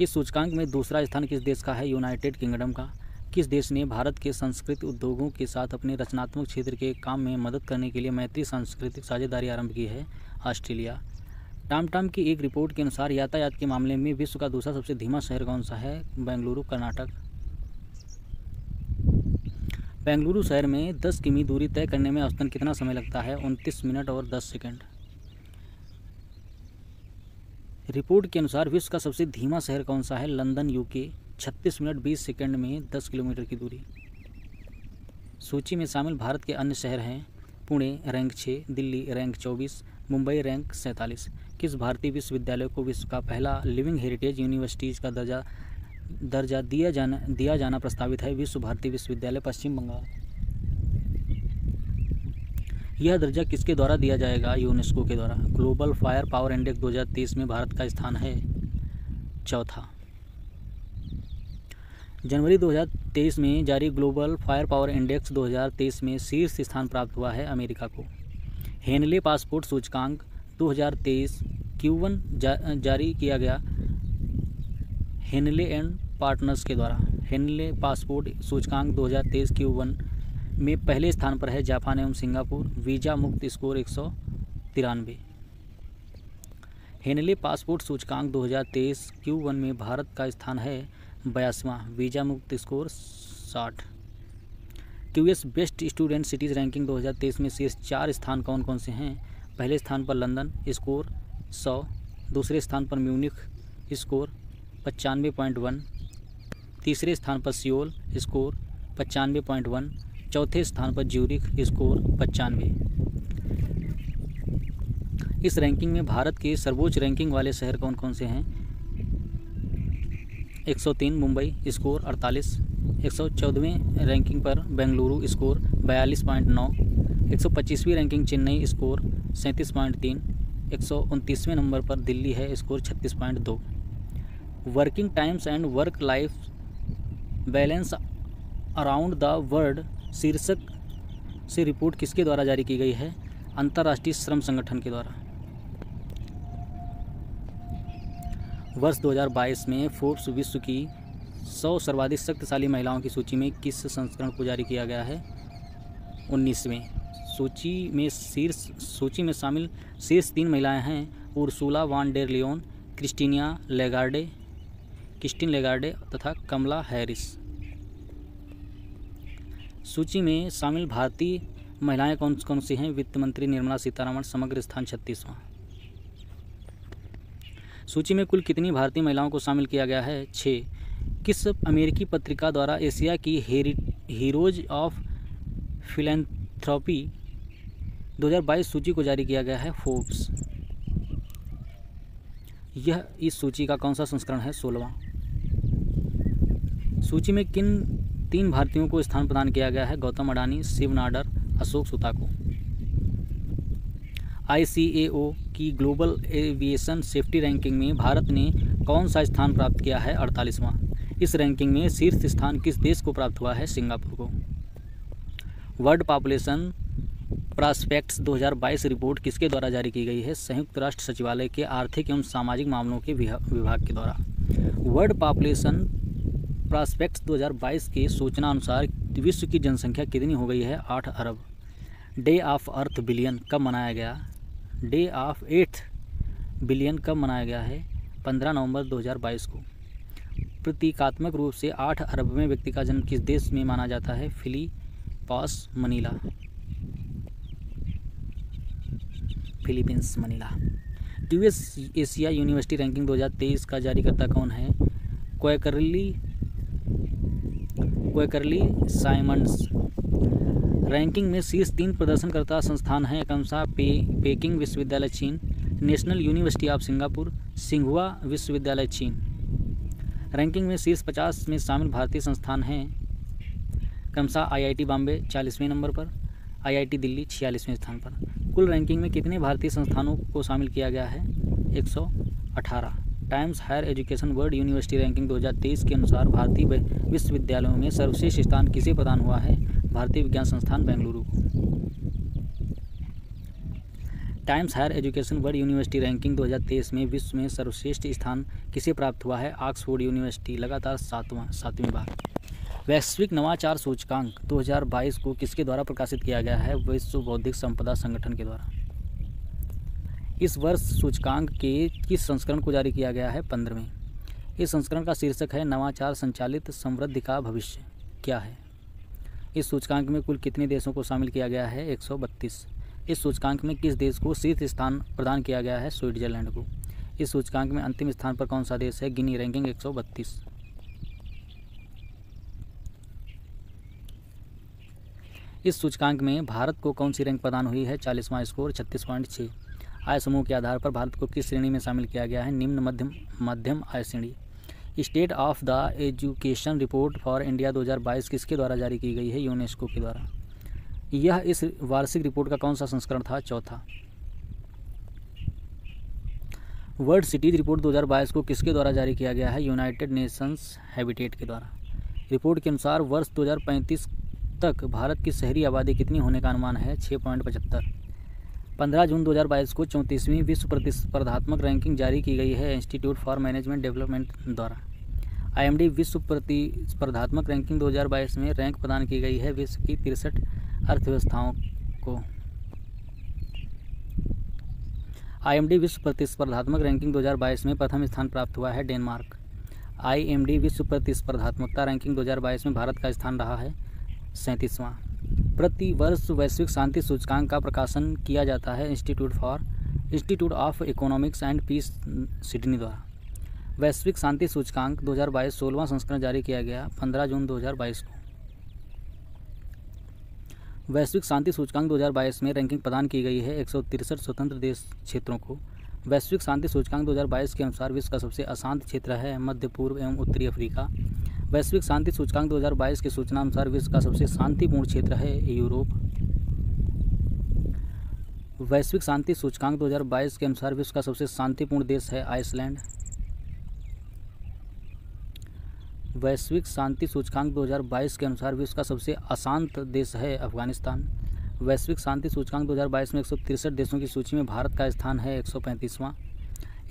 इस सूचकांक में दूसरा स्थान किस देश का है? यूनाइटेड किंगडम का। किस देश ने भारत के सांस्कृतिक उद्योगों के साथ अपने रचनात्मक क्षेत्र के काम में मदद करने के लिए मैत्री सांस्कृतिक साझेदारी आरंभ की है? ऑस्ट्रेलिया। टाम टाम की एक रिपोर्ट के अनुसार यातायात के मामले में विश्व का दूसरा सबसे धीमा शहर कौन सा है? बेंगलुरु, कर्नाटक। बेंगलुरु शहर में 10 किमी दूरी तय करने में औसतन कितना समय लगता है? उनतीस मिनट और 10 सेकंड। रिपोर्ट के अनुसार विश्व का सबसे धीमा शहर कौन सा है? London, UK. 36 मिनट 20 सेकंड में 10 किलोमीटर की दूरी। सूची में शामिल भारत के अन्य शहर हैं। Pune rank 6 Delhi rank 24 Mumbai rank सैंतालीस। किस भारतीय विश्वविद्यालय को विश्व का पहला लिविंग हेरिटेज यूनिवर्सिटीज का दर्जा दर्जा दिया जाना दिया जाना प्रस्तावित है। विश्व भारती विश्वविद्यालय पश्चिम बंगाल। यह दर्जा किसके द्वारा दिया जाएगा? यूनेस्को के द्वारा। ग्लोबल फायर पावर इंडेक्स 2023 में भारत का स्थान है चौथा। जनवरी 2023 में जारी ग्लोबल फायर पावर इंडेक्स 2023 में शीर्ष स्थान प्राप्त हुआ है अमेरिका को। हेनले पासपोर्ट सूचकांक 2023 क्यूवन जा, जारी किया गया। हेनले एंड पार्टनर्स के द्वारा। हेनले पासपोर्ट सूचकांक 2023 क्यू वन में पहले स्थान पर है जापान एवं सिंगापुर। वीज़ा मुक्त स्कोर एक सौ तिरानवे। हेनले पासपोर्ट सूचकांक 2023 क्यू वन में भारत का स्थान है बयासवां। वीज़ा मुक्त स्कोर साठ। QS best student cities ranking 2023 में शीर्ष चार स्थान कौन कौन से हैं? पहले स्थान पर लंदन स्कोर सौ। दूसरे स्थान पर म्यूनिख स्कोर पचानवे पॉइंट वन, तीसरे स्थान पर सियोल स्कोर पचानवे पॉइंट वन, चौथे स्थान पर ज्यूरिख स्कोर पचानवे। इस रैंकिंग में भारत के सर्वोच्च रैंकिंग वाले शहर कौन कौन से हैं? 103 मुंबई स्कोर 48 114वें रैंकिंग पर बेंगलुरु स्कोर 42.9 125वीं रैंकिंग चेन्नई स्कोर 37.3 एक नंबर पर दिल्ली है score 36.2 working times and work life balance around the world शीर्षक से रिपोर्ट किसके द्वारा जारी की गई है? अंतर्राष्ट्रीय श्रम संगठन के द्वारा। वर्ष 2022 में फोर्ब्स विश्व की 100 सर्वाधिक शक्तिशाली महिलाओं की सूची में किस संस्करण को जारी किया गया है? उन्नीसवें सूची में शीर्ष, सूची में शामिल शीर्ष तीन महिलाएँ हैं, Ursula von der Leyen, Christine Lagarde Christine Lagarde तथा कमला हैरिस। सूची में शामिल भारतीय महिलाएँ कौन कौन सी हैं? वित्त मंत्री निर्मला सीतारमण, समग्र स्थान छत्तीसवां। सूची में कुल कितनी भारतीय महिलाओं को शामिल किया गया है? छः किस अमेरिकी पत्रिका द्वारा एशिया की हीरोज ऑफ़ फिलेंथ्रोपी 2022 सूची को जारी किया गया है? फोर्ब्स। यह, इस सूची का कौन सा संस्करण है? सोलवा। सूची में किन तीन भारतीयों को स्थान प्रदान किया गया है? गौतम अडानी, शिव नाडर, अशोक सुता को आईसीएओ की ग्लोबल एविएशन सेफ्टी रैंकिंग में भारत ने कौन सा स्थान प्राप्त किया है अड़तालीसवां? इस रैंकिंग में शीर्ष स्थान किस देश को प्राप्त हुआ है? सिंगापुर को। वर्ल्ड पॉपुलेशन प्रॉस्पेक्ट्स 2022 रिपोर्ट किसके द्वारा जारी की गई है? संयुक्त राष्ट्र सचिवालय के आर्थिक एवं सामाजिक मामलों के विभाग के द्वारा। वर्ल्ड पॉपुलेशन प्रॉस्पेक्ट्स 2022 के सूचना अनुसार विश्व की जनसंख्या कितनी हो गई है? आठ अरब। डे ऑफ़ अर्थ बिलियन कब मनाया गया? डे ऑफ़ एट्थ बिलियन कब मनाया गया है? पंद्रह नवंबर 2022 को। प्रतीकात्मक रूप से आठ अरब में व्यक्ति का जन्म किस देश में माना जाता है? Philippines, Manila. Philippines, Manila. US Asia university ranking 2023 का जारीकर्ता कौन है? क्वेकरली क्वेकरली साइमंड्स। रैंकिंग में शीर्ष तीन प्रदर्शनकर्ता संस्थान हैं कंसा पे, पेकिंग विश्वविद्यालय, चीन। नेशनल यूनिवर्सिटी ऑफ़ सिंगापुर, सिंघुआ विश्वविद्यालय, चीन। रैंकिंग में शीर्ष पचास में शामिल भारतीय संस्थान हैं क्रमशः आईआईटी बॉम्बे, चालीसवें नंबर पर, आईआईटी दिल्ली, छियालीसवें स्थान पर। कुल रैंकिंग में कितने भारतीय संस्थानों को शामिल किया गया है? 118 Times Higher Education world university ranking 2023 के अनुसार भारतीय विश्वविद्यालयों में सर्वश्रेष्ठ स्थान किसे प्रदान हुआ है? भारतीय विज्ञान संस्थान बेंगलुरु। को Times Higher Education world university ranking 2023 में विश्व में सर्वश्रेष्ठ स्थान किसे प्राप्त हुआ है? ऑक्सफोर्ड यूनिवर्सिटी, लगातार सातवां सातवीं बार। वैश्विक नवाचार सूचकांक 2022 को किसके द्वारा प्रकाशित किया गया है? विश्व बौद्धिक संपदा संगठन के द्वारा। इस वर्ष सूचकांक के किस संस्करण को जारी किया गया है पंद्रहवें? इस संस्करण का शीर्षक है नवाचार संचालित समृद्धि का भविष्य। क्या है? इस सूचकांक में कुल कितने देशों को शामिल किया गया है? 132 इस सूचकांक में किस देश को शीर्ष स्थान प्रदान किया गया है? स्विट्जरलैंड को। इस सूचकांक में अंतिम स्थान पर कौन सा देश है? गिनी रैंकिंग 132 इस सूचकांक में भारत को कौन सी रैंक प्रदान हुई है? चालीसवां स्कोर छत्तीस पॉइंट छः आय समूह के आधार पर भारत को किस श्रेणी में शामिल किया गया है? निम्न, मध्यम मध्यम आय श्रेणी। State of the education report for India 2022 किसके द्वारा जारी की गई है? यूनेस्को के द्वारा। यह इस वार्षिक रिपोर्ट का कौन सा संस्करण था? चौथा। वर्ल्ड सिटीज़ रिपोर्ट 2022 को किसके द्वारा जारी किया गया है? यूनाइटेड नेशंस हैबिटेट के द्वारा। रिपोर्ट के अनुसार वर्ष 2035 तक भारत की शहरी आबादी कितनी होने का अनुमान है? छः पॉइंट पचहत्तर। पंद्रह जून 2022 को चौंतीसवीं विश्व प्रतिस्पर्धात्मक रैंकिंग जारी की गई है इंस्टीट्यूट फॉर मैनेजमेंट डेवलपमेंट द्वारा। आईएमडी विश्व प्रतिस्पर्धात्मक रैंकिंग 2022 में रैंक प्रदान की गई है विश्व की तिरसठ अर्थव्यवस्थाओं को। आईएमडी विश्व प्रतिस्पर्धात्मक रैंकिंग 2022 में प्रथम स्थान प्राप्त हुआ है डेनमार्क। आईएमडी विश्व प्रतिस्पर्धात्मकता रैंकिंग 2022 में भारत का स्थान रहा है सैंतीसवां। प्रति वर्ष वैश्विक शांति सूचकांक का प्रकाशन किया जाता है institute for institute of economics and peace Sydney द्वारा। वैश्विक शांति सूचकांक 2022 सोलहवां संस्करण जारी किया गया 15 जून 2022 को। वैश्विक शांति सूचकांक 2022 में रैंकिंग प्रदान की गई है एक स्वतंत्र देश क्षेत्रों को। वैश्विक शांति सूचकांक 2022 के अनुसार विश्व का सबसे अशांत क्षेत्र है मध्य पूर्व एवं उत्तरी अफ्रीका। वैश्विक शांति सूचकांक 2022 के सूचना अनुसार विश्व का सबसे शांतिपूर्ण क्षेत्र है यूरोप। वैश्विक शांति सूचकांक 2022 के अनुसार विश्व का सबसे शांतिपूर्ण देश है आइसलैंड। वैश्विक शांति सूचकांक 2022 के अनुसार विश्व का सबसे अशांत देश है अफ़गानिस्तान। वैश्विक शांति सूचकांक 2022 में एक देशों की सूची में भारत का स्थान है एक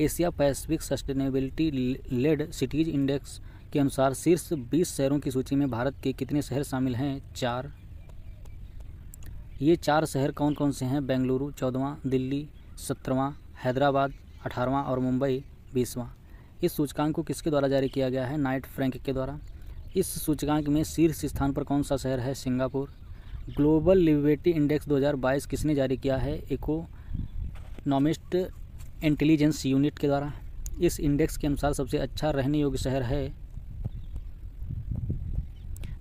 Asia Pacific sustainability led cities index के अनुसार शीर्ष 20 शहरों की सूची में भारत के कितने शहर शामिल हैं? चार। ये चार शहर कौन कौन से हैं? बेंगलुरु चौदहवां दिल्ली सत्रहवां हैदराबाद अठारहवां और मुंबई बीसवां। इस सूचकांक को किसके द्वारा जारी किया गया है? नाइट फ्रैंक के द्वारा। इस सूचकांक में शीर्ष स्थान पर कौन सा शहर है? सिंगापुर। ग्लोबल लिविटी इंडेक्स 2022 किसने जारी किया है? इकोनॉमिस्ट इंटेलिजेंस यूनिट के द्वारा। इस इंडेक्स के अनुसार सबसे अच्छा रहने योग्य शहर है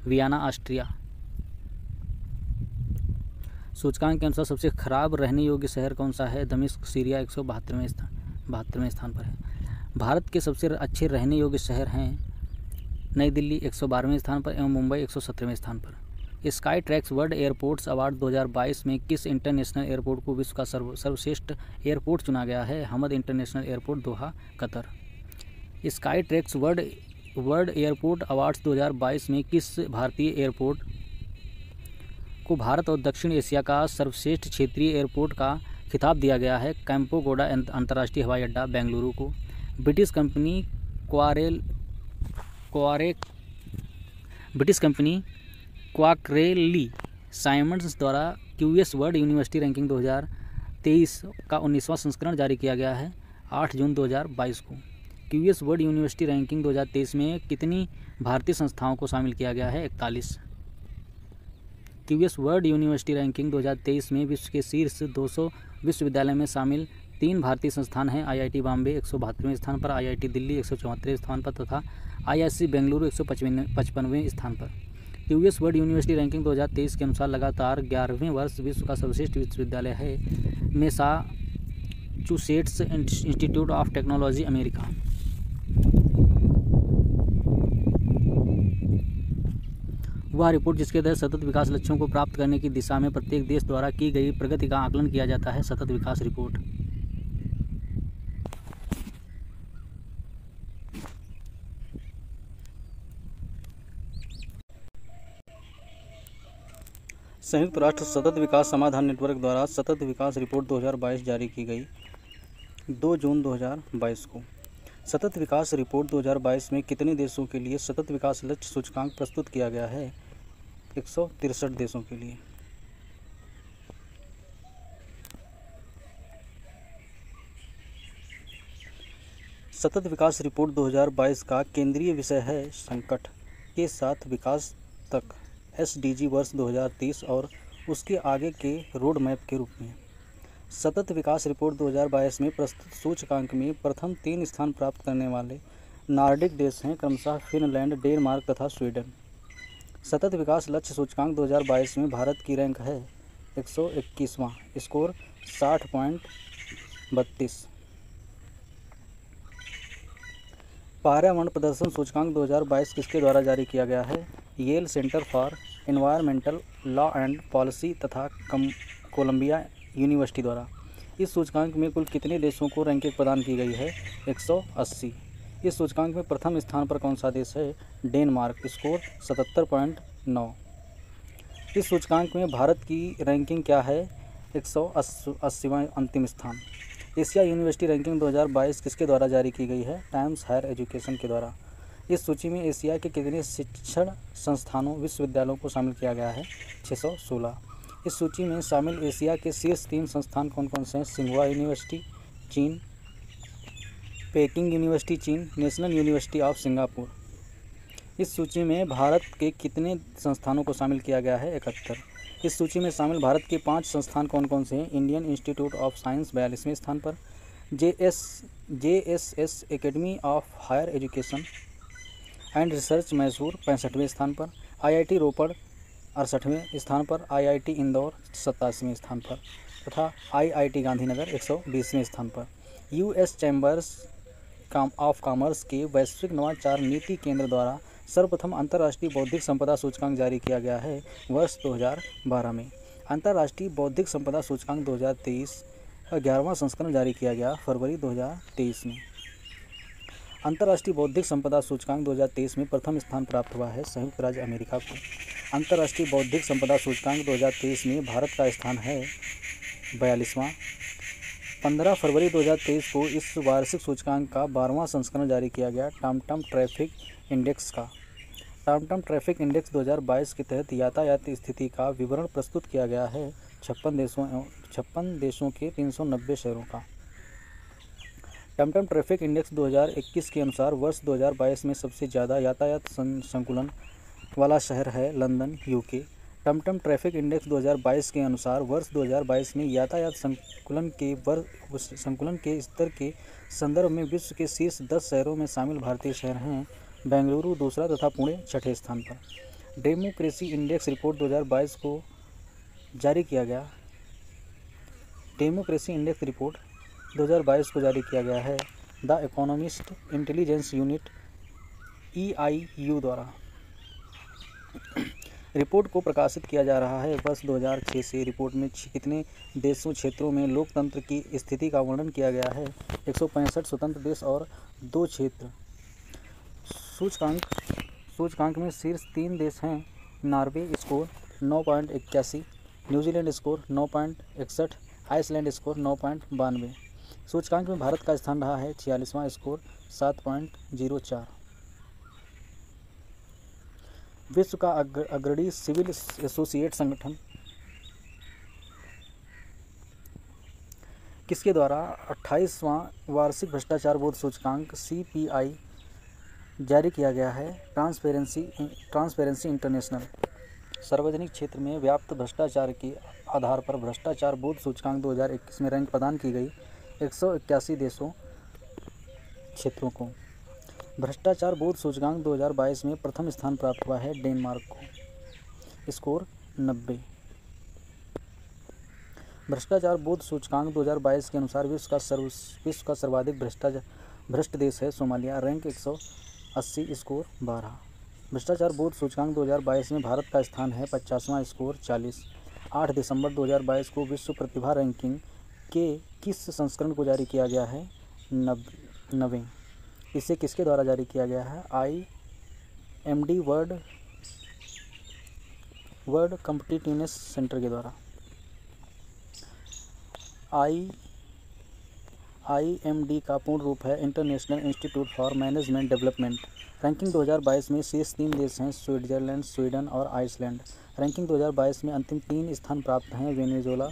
वियाना, ऑस्ट्रिया। सूचकांक के अनुसार सबसे खराब रहने योग्य शहर कौन सा है? दमिश्क, सीरिया, एक सौ बहत्तरवें स्थान बहत्तरवें स्थान पर है। भारत के सबसे अच्छे रहने योग्य शहर हैं नई दिल्ली, एक सौ बारहवें स्थान पर, एवं मुंबई, एक सौ सत्रहवें स्थान पर। Skytrax world airports award 2022 में किस इंटरनेशनल एयरपोर्ट को विश्व का सर्व, सर्वश्रेष्ठ एयरपोर्ट चुना गया है? Hamad international airport, Doha, Qatar. Skytrax world world airport awards 2022 में किस भारतीय एयरपोर्ट को भारत और दक्षिण एशिया का सर्वश्रेष्ठ क्षेत्रीय एयरपोर्ट का खिताब दिया गया है? कैंपोगोडा अंतर्राष्ट्रीय हवाई अड्डा बेंगलुरु को। ब्रिटिश कंपनी क्वारेल, क्वारे, ब्रिटिश कंपनी क्वाक्रेली साइमंड्स द्वारा क्यूएस वर्ल्ड यूनिवर्सिटी रैंकिंग 2023 का उन्नीसवां संस्करण जारी किया गया है 8 जून 2022 को। क्यूएस वर्ल्ड यूनिवर्सिटी रैंकिंग 2023 में कितनी भारतीय संस्थाओं को शामिल किया गया है? इकतालीस। क्यूएस वर्ल्ड यूनिवर्सिटी रैंकिंग 2023 में विश्व के शीर्ष 200 विश्वविद्यालय में शामिल तीन भारतीय संस्थान हैं, आईआईटी बॉम्बे एक स्थान पर, आईआईटी दिल्ली एक स्थान पर तथा आईआईसी बेंगलुरु एक पचपनवें स्थान पर। यूएस वर्ल्ड यूनिवर्सिटी रैंकिंग 2023 के अनुसार लगातार ग्यारहवें वर्ष विश्व का सर्वश्रेष्ठ विश्वविद्यालय है, Massachusetts Institute of Technology America. वह रिपोर्ट, जिसके तहत सतत विकास लक्ष्यों को प्राप्त करने की दिशा में प्रत्येक देश द्वारा की गई प्रगति का आकलन किया जाता है, सतत विकास रिपोर्ट। संयुक्त राष्ट्र सतत विकास समाधान नेटवर्क द्वारा सतत विकास रिपोर्ट 2022 जारी की गई 2 जून 2022 को। सतत विकास रिपोर्ट 2022 में कितने देशों के लिए सतत विकास लक्ष्य सूचकांक प्रस्तुत किया गया है? एक देशों के लिए। सतत विकास रिपोर्ट 2022 का केंद्रीय विषय है संकट के साथ विकास तक, एसडीजी वर्ष 2030 और उसके आगे के रोड मैप के रूप में। सतत विकास रिपोर्ट 2022 में प्रस्तुत सूचकांक में प्रथम तीन स्थान प्राप्त करने वाले नार्डिक देश हैं, क्रमशः फिनलैंड, डेनमार्क तथा स्वीडन। सतत विकास लक्ष्य सूचकांक 2022 में भारत की रैंक है एक सौ स्कोर साठ पॉइंट बत्तीस। पर्यावरण प्रदर्शन सूचकांक 2022 किसके द्वारा जारी किया गया है? Yale Center for Environmental Law and Policy तथा कम कोलंबिया यूनिवर्सिटी द्वारा। इस सूचकांक में कुल कितने देशों को रैंकिंग प्रदान की गई है? 180 इस सूचकांक में प्रथम स्थान पर कौन सा देश है? डेनमार्क, स्कोर सतहत्तर पॉइंट नौ। इस सूचकांक में भारत की रैंकिंग क्या है? एक सौ अस्सीवा अंतिम स्थान। एशिया यूनिवर्सिटी रैंकिंग 2022 किसके द्वारा जारी की गई है? टाइम्स हायर एजुकेशन के द्वारा। इस सूची में एशिया के कितने शिक्षण संस्थानों, विश्वविद्यालयों को शामिल किया गया है? 616 इस सूची में शामिल एशिया के शीर्ष तीन संस्थान कौन कौन से हैं? सिंघुआ यूनिवर्सिटी, चीन पेकिंग यूनिवर्सिटी चीन, नेशनल यूनिवर्सिटी ऑफ़ सिंगापुर। इस सूची में भारत के कितने संस्थानों को शामिल किया गया है? इकहत्तर। इस सूची में शामिल भारत के पाँच संस्थान कौन कौन से हैं? इंडियन इंस्टीट्यूट ऑफ़ साइंस बयालीसवें स्थान पर J S J S S Academy of Higher Education and Research Mysore पैंसठवें स्थान पर, आईआईटी रोपड़ अड़सठवें स्थान पर, आईआईटी इंदौर सत्तासीवें स्थान पर, तथा आईआईटी गांधीनगर एक सौ बीसवें स्थान पर। यूएस चैम्बर्स ऑफ़ कॉमर्स के वैश्विक नवाचार नीति केंद्र द्वारा सर्वप्रथम अंतर्राष्ट्रीय बौद्धिक संपदा सूचकांक जारी किया गया है वर्ष 2012 में। अंतर्राष्ट्रीय बौद्धिक संपदा सूचकांक 2023 का ग्यारहवा संस्करण जारी किया गया फरवरी 2023 में। अंतर्राष्ट्रीय बौद्धिक संपदा सूचकांक 2023 में प्रथम स्थान प्राप्त हुआ है संयुक्त राज्य अमेरिका को। अंतर्राष्ट्रीय बौद्धिक संपदा सूचकांक 2023 में भारत का स्थान है बयालीसवां। पंद्रह फरवरी 2023 को इस वार्षिक सूचकांक का बारहवां संस्करण जारी किया गया टमटम ट्रैफ़िक इंडेक्स का। टमटम ट्रैफ़िक इंडेक्स 2022 के तहत यातायात स्थिति का विवरण प्रस्तुत किया गया है छप्पन देशों छप्पन देशों के 390 शहरों का। टमटम ट्रैफ़िक इंडेक्स 2021 के अनुसार वर्ष 2022 में सबसे ज़्यादा यातायात संकुलन वाला शहर है London, UK. TomTom traffic index 2022 के अनुसार वर्ष 2022 में यातायात संकुलन के वर्ग संकुलन के स्तर के संदर्भ में विश्व के शीर्ष दस शहरों में शामिल भारतीय शहर हैं बेंगलुरु, दूसरा तथा पुणे, छठे स्थान पर। डेमोक्रेसी इंडेक्स रिपोर्ट 2022 को जारी किया गया। डेमोक्रेसी इंडेक्स रिपोर्ट 2022 को जारी किया गया है। The Economist Intelligence Unit, EIU द्वारा। रिपोर्ट को प्रकाशित किया जा रहा है। वर्ष 2006 से रिपोर्ट में कितने देशों, क्षेत्रों में लोकतंत्र की स्थिति का वर्णन किया गया है। एक सौ पैंसठ स्वतंत्र देश और दो क्षेत्र। सूचकांक सूचकांक में शीर्ष तीन देश हैं। नॉर्वे स्कोर नौ पॉइंट इक्यासी न्यूजीलैंड स्कोर नौ पॉइंट इकसठ, आइसलैंड स्कोर नौ पॉइंट बानवे। सूचकांक में भारत का स्थान रहा है छियालीसवां स्कोर सात पॉइंट ज़ीरो चार। विश्व का अग्रणी सिविल एसोसिएट संगठन। किसके द्वारा अट्ठाईसवां वार्षिक भ्रष्टाचार बोध सूचकांक सी पी आई जारी किया गया है? Transparency Transparency International. सार्वजनिक क्षेत्र में व्याप्त भ्रष्टाचार के आधार पर भ्रष्टाचार बोध सूचकांक 2021 में रैंक प्रदान की गई एक सौ इक्यासी देशों क्षेत्रों को। भ्रष्टाचार बोध सूचकांक 2022 में प्रथम स्थान प्राप्त हुआ है डेनमार्क को। स्कोर 90 भ्रष्टाचार बोध सूचकांक 2022 के अनुसार विश्व का सर्व विश्व का सर्वाधिक भ्रष्टाचार भ्रष्ट देश है सोमालिया। रैंक एक अस्सी, स्कोर बारह। भ्रष्टाचार बोध सूचकांक 2022 में भारत का स्थान है पचासवां, स्कोर चालीस। आठ दिसंबर 2022 को विश्व प्रतिभा रैंकिंग के किस संस्करण को जारी किया गया है? नब नवे। इसे किसके द्वारा जारी किया गया है? I M D word world competitiveness centre के द्वारा। आई आई एम डी का पूर्ण रूप है International Institute for Management Development ranking 2022 में शीर्ष तीन देश हैं, स्विट्जरलैंड, स्वीडन और आइसलैंड। रैंकिंग 2022 में अंतिम तीन स्थान प्राप्त हैं, वेनेजुएला,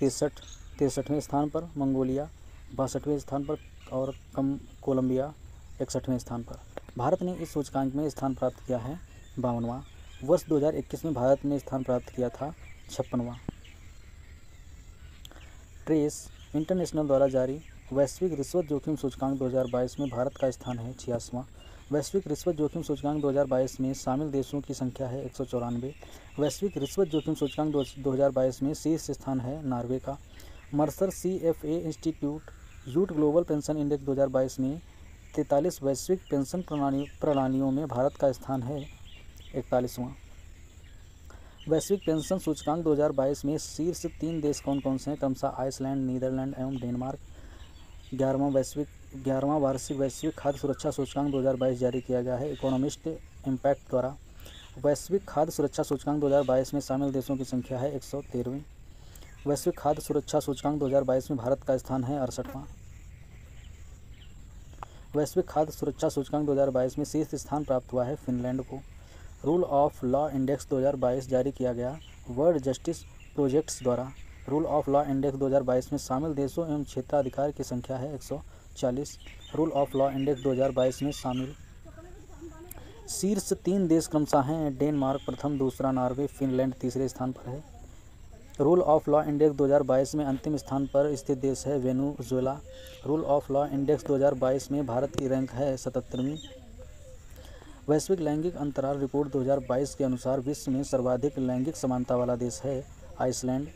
तिरसठ, तिरसठवें स्थान पर, मंगोलिया, बासठवें स्थान पर और कम कोलंबिया। इकसठवें स्थान पर। भारत ने इस सूचकांक में स्थान प्राप्त किया है बावनवा। वर्ष 2021 में भारत ने स्थान प्राप्त किया था छप्पनवा। ट्रेस इंटरनेशनल द्वारा जारी वैश्विक रिश्वत जोखिम सूचकांक 2022 में भारत का स्थान है छियासवां। वैश्विक रिश्वत जोखिम सूचकांक 2022 में शामिल देशों की संख्या है एक सौ चौरानवे। वैश्विक रिश्वत जोखिम सूचकांक 2022 में शीर्ष स्थान है नॉर्वे का। Mercer C F A Institute यूट global pension index 2022 में तैंतालीस वैश्विक पेंशन प्रणाली, प्रणालियों में भारत का स्थान है इकतालीसवां। वैश्विक पेंशन सूचकांक 2022 में शीर्ष तीन देश कौन कौन से हैं? क्रमशः आइसलैंड, नीदरलैंड एवं डेनमार्क। ग्यारहवा वैश्विक, ग्यारहवा वार्षिक वैश्विक खाद्य सुरक्षा सूचकांक 2022 जारी किया गया है इकोनॉमिस्ट इम्पैक्ट द्वारा। वैश्विक खाद्य सुरक्षा सूचकांक 2022 में शामिल देशों की संख्या है एक वैश्विक खाद्य सुरक्षा सूचकांक 2022 में भारत का स्थान है अड़सठवां। वैश्विक खाद्य सुरक्षा सूचकांक 2022 में शीर्ष स्थान प्राप्त हुआ है फिनलैंड को। रूल ऑफ़ लॉ इंडेक्स 2022 जारी किया गया, वर्ल्ड जस्टिस प्रोजेक्ट्स द्वारा। रूल ऑफ़ लॉ इंडेक्स 2022 में शामिल देशों एवं क्षेत्राधिकार की संख्या है 140 रूल ऑफ़ लॉ इंडेक्स 2022 में शामिल। शीर्ष तीन देश क्रमशः हैं, डेनमार्क प्रथम, दूसरा नॉर्वे, फिनलैंड तीसरे स्थान पर है। रूल ऑफ़ लॉ इंडेक्स 2022 में अंतिम स्थान पर स्थित देश है Venezuela. Rule of law index 2022 में भारत की रैंक है सतहत्तरवीं। वैश्विक लैंगिक अंतराल रिपोर्ट 2022 के अनुसार विश्व में सर्वाधिक लैंगिक समानता वाला देश है आइसलैंड।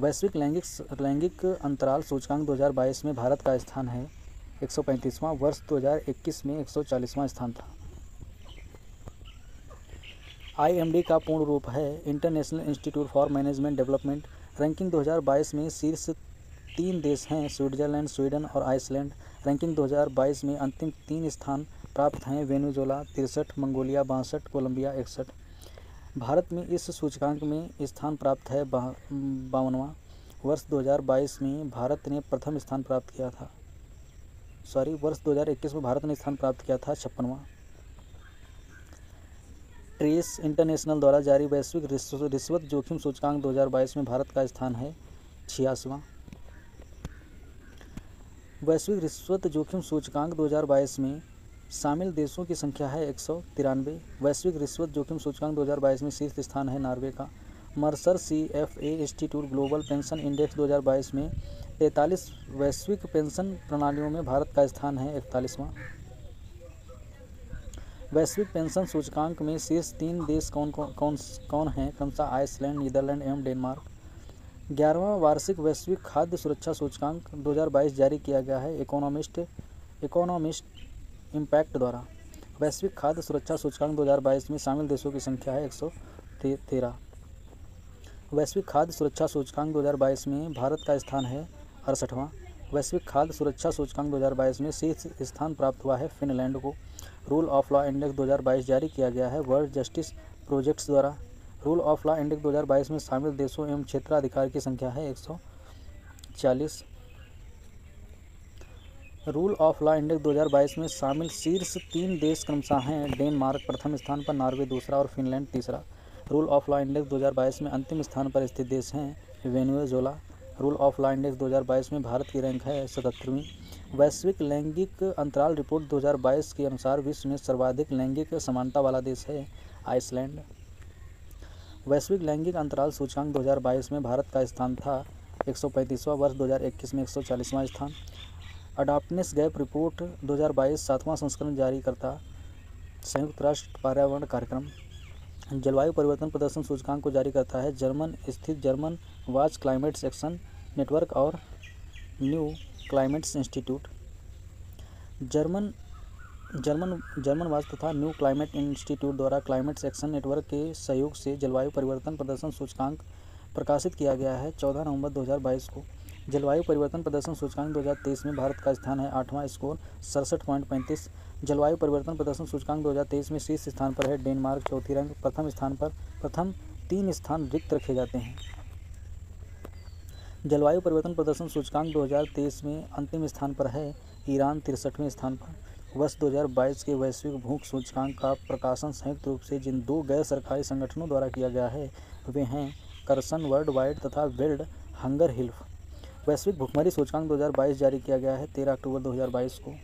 वैश्विक लैंगिक लैंगिक अंतराल सूचकांक 2022 में भारत का स्थान है। 135वां वर्ष 2021 में 140वां स्थान था। आईएमडी का पूर्ण रूप है। International Institute for Management Development ranking 2022 में शीर्ष तीन देश हैं स्विट्जरलैंड स्वीडन और आइसलैंड रैंकिंग 2022 में अंतिम तीन स्थान प्राप्त हैं वेनुजोला तिरसठ, मंगोलिया बासठ, कोलंबिया इकसठ। भारत में इस सूचकांक में स्थान प्राप्त है बावनवा। वर्ष 2022 में भारत ने प्रथम स्थान प्राप्त किया था। सॉरी वर्ष 2021 में भारत ने स्थान प्राप्त किया था, छप्पनवा। ट्रेस इंटरनेशनल द्वारा जारी वैश्विक रिश्वत जोखिम सूचकांक 2022 में भारत का स्थान है छियासवां। वैश्विक रिश्वत जोखिम सूचकांक 2022 में शामिल देशों की संख्या है एक सौ तिरानवे। वैश्विक रिश्वत जोखिम सूचकांक 2022 में शीर्ष स्थान है नॉर्वे का। Mercer C F A Institute global pension index 2022 में तैंतालीस वैश्विक पेंशन प्रणालियों में भारत का स्थान है इकतालीसवां। वैश्विक पेंशन सूचकांक में शीर्ष तीन देश कौन कौन कौन हैं? क्रमशः आइसलैंड, नीदरलैंड एवं डेनमार्क। ग्यारहवा वार्षिक वैश्विक खाद्य सुरक्षा सूचकांक 2022 जारी किया गया है इकोनॉमिस्ट इकोनॉमिस्ट इम्पैक्ट द्वारा। वैश्विक खाद्य सुरक्षा सूचकांक 2022 में शामिल देशों की संख्या है एक तेरह वैश्विक खाद्य सुरक्षा सूचकांक 2022 में भारत का स्थान है अड़सठवां। वैश्विक खाद्य सुरक्षा सूचकांक 2022 में शीर्ष स्थान प्राप्त हुआ है फिनलैंड को। रूल ऑफ़ लॉ इंडेक्स 2022 जारी किया गया है वर्ल्ड जस्टिस प्रोजेक्ट्स द्वारा। रूल ऑफ़ लॉ इंडेक्स 2022 में शामिल देशों एवं क्षेत्राधिकार की संख्या है 140 रूल ऑफ़ लॉ इंडेक्स 2022 में शामिल शीर्ष तीन देश क्रमशः हैं, डेनमार्क प्रथम स्थान पर, नॉर्वे दूसरा और फिनलैंड तीसरा। रूल ऑफ़ लॉ इंडेक्स 2022 में अंतिम स्थान पर स्थित देश हैं Venezuela rule of law index 2022 में भारत की रैंक है सतहत्तरवीं। वैश्विक लैंगिक अंतराल रिपोर्ट 2022 के अनुसार विश्व में सर्वाधिक लैंगिक समानता वाला देश है, आइसलैंड। वैश्विक लैंगिक अंतराल सूचकांक 2022 में भारत का स्थान था, एक वर्ष 2021 में एक स्थान। अडाप्टनेस गैप रिपोर्ट 2022 सातवां संस्करण जारी करता, संयुक्त राष्ट्र पर्यावरण कार्यक्रम। जलवायु परिवर्तन प्रदर्शन सूचकांक को जारी करता है, जर्मन स्थित German Watch climate section network और new climates institute. German German German Watch तथा न्यू क्लाइमेट इंस्टीट्यूट द्वारा क्लाइमेट एक्शन नेटवर्क के सहयोग से जलवायु परिवर्तन प्रदर्शन सूचकांक प्रकाशित किया गया है चौदह नवंबर 2022 को। जलवायु परिवर्तन प्रदर्शन सूचकांक 2023 में भारत का स्थान है। आठवां स्कोर, सड़सठ पॉइंट पैंतीस। जलवायु परिवर्तन प्रदर्शन सूचकांक 2023 में शीर्ष स्थान पर है डेनमार्क, चौथी रैंक, प्रथम स्थान पर, प्रथम तीन स्थान रिक्त रखे जाते हैं। जलवायु परिवर्तन प्रदर्शन सूचकांक 2023 में अंतिम स्थान पर है। ईरान तिरसठवें स्थान पर। वर्ष 2022 के वैश्विक भूख सूचकांक का प्रकाशन संयुक्त रूप से जिन दो गैर सरकारी संगठनों द्वारा किया गया है, वे हैं करसन वर्ल्ड वाइड तथा वर्ल्ड हंगर हिल्फ। वैश्विक भुखमरी सूचकांक 2022 जारी किया गया है 13 अक्टूबर 2022 को।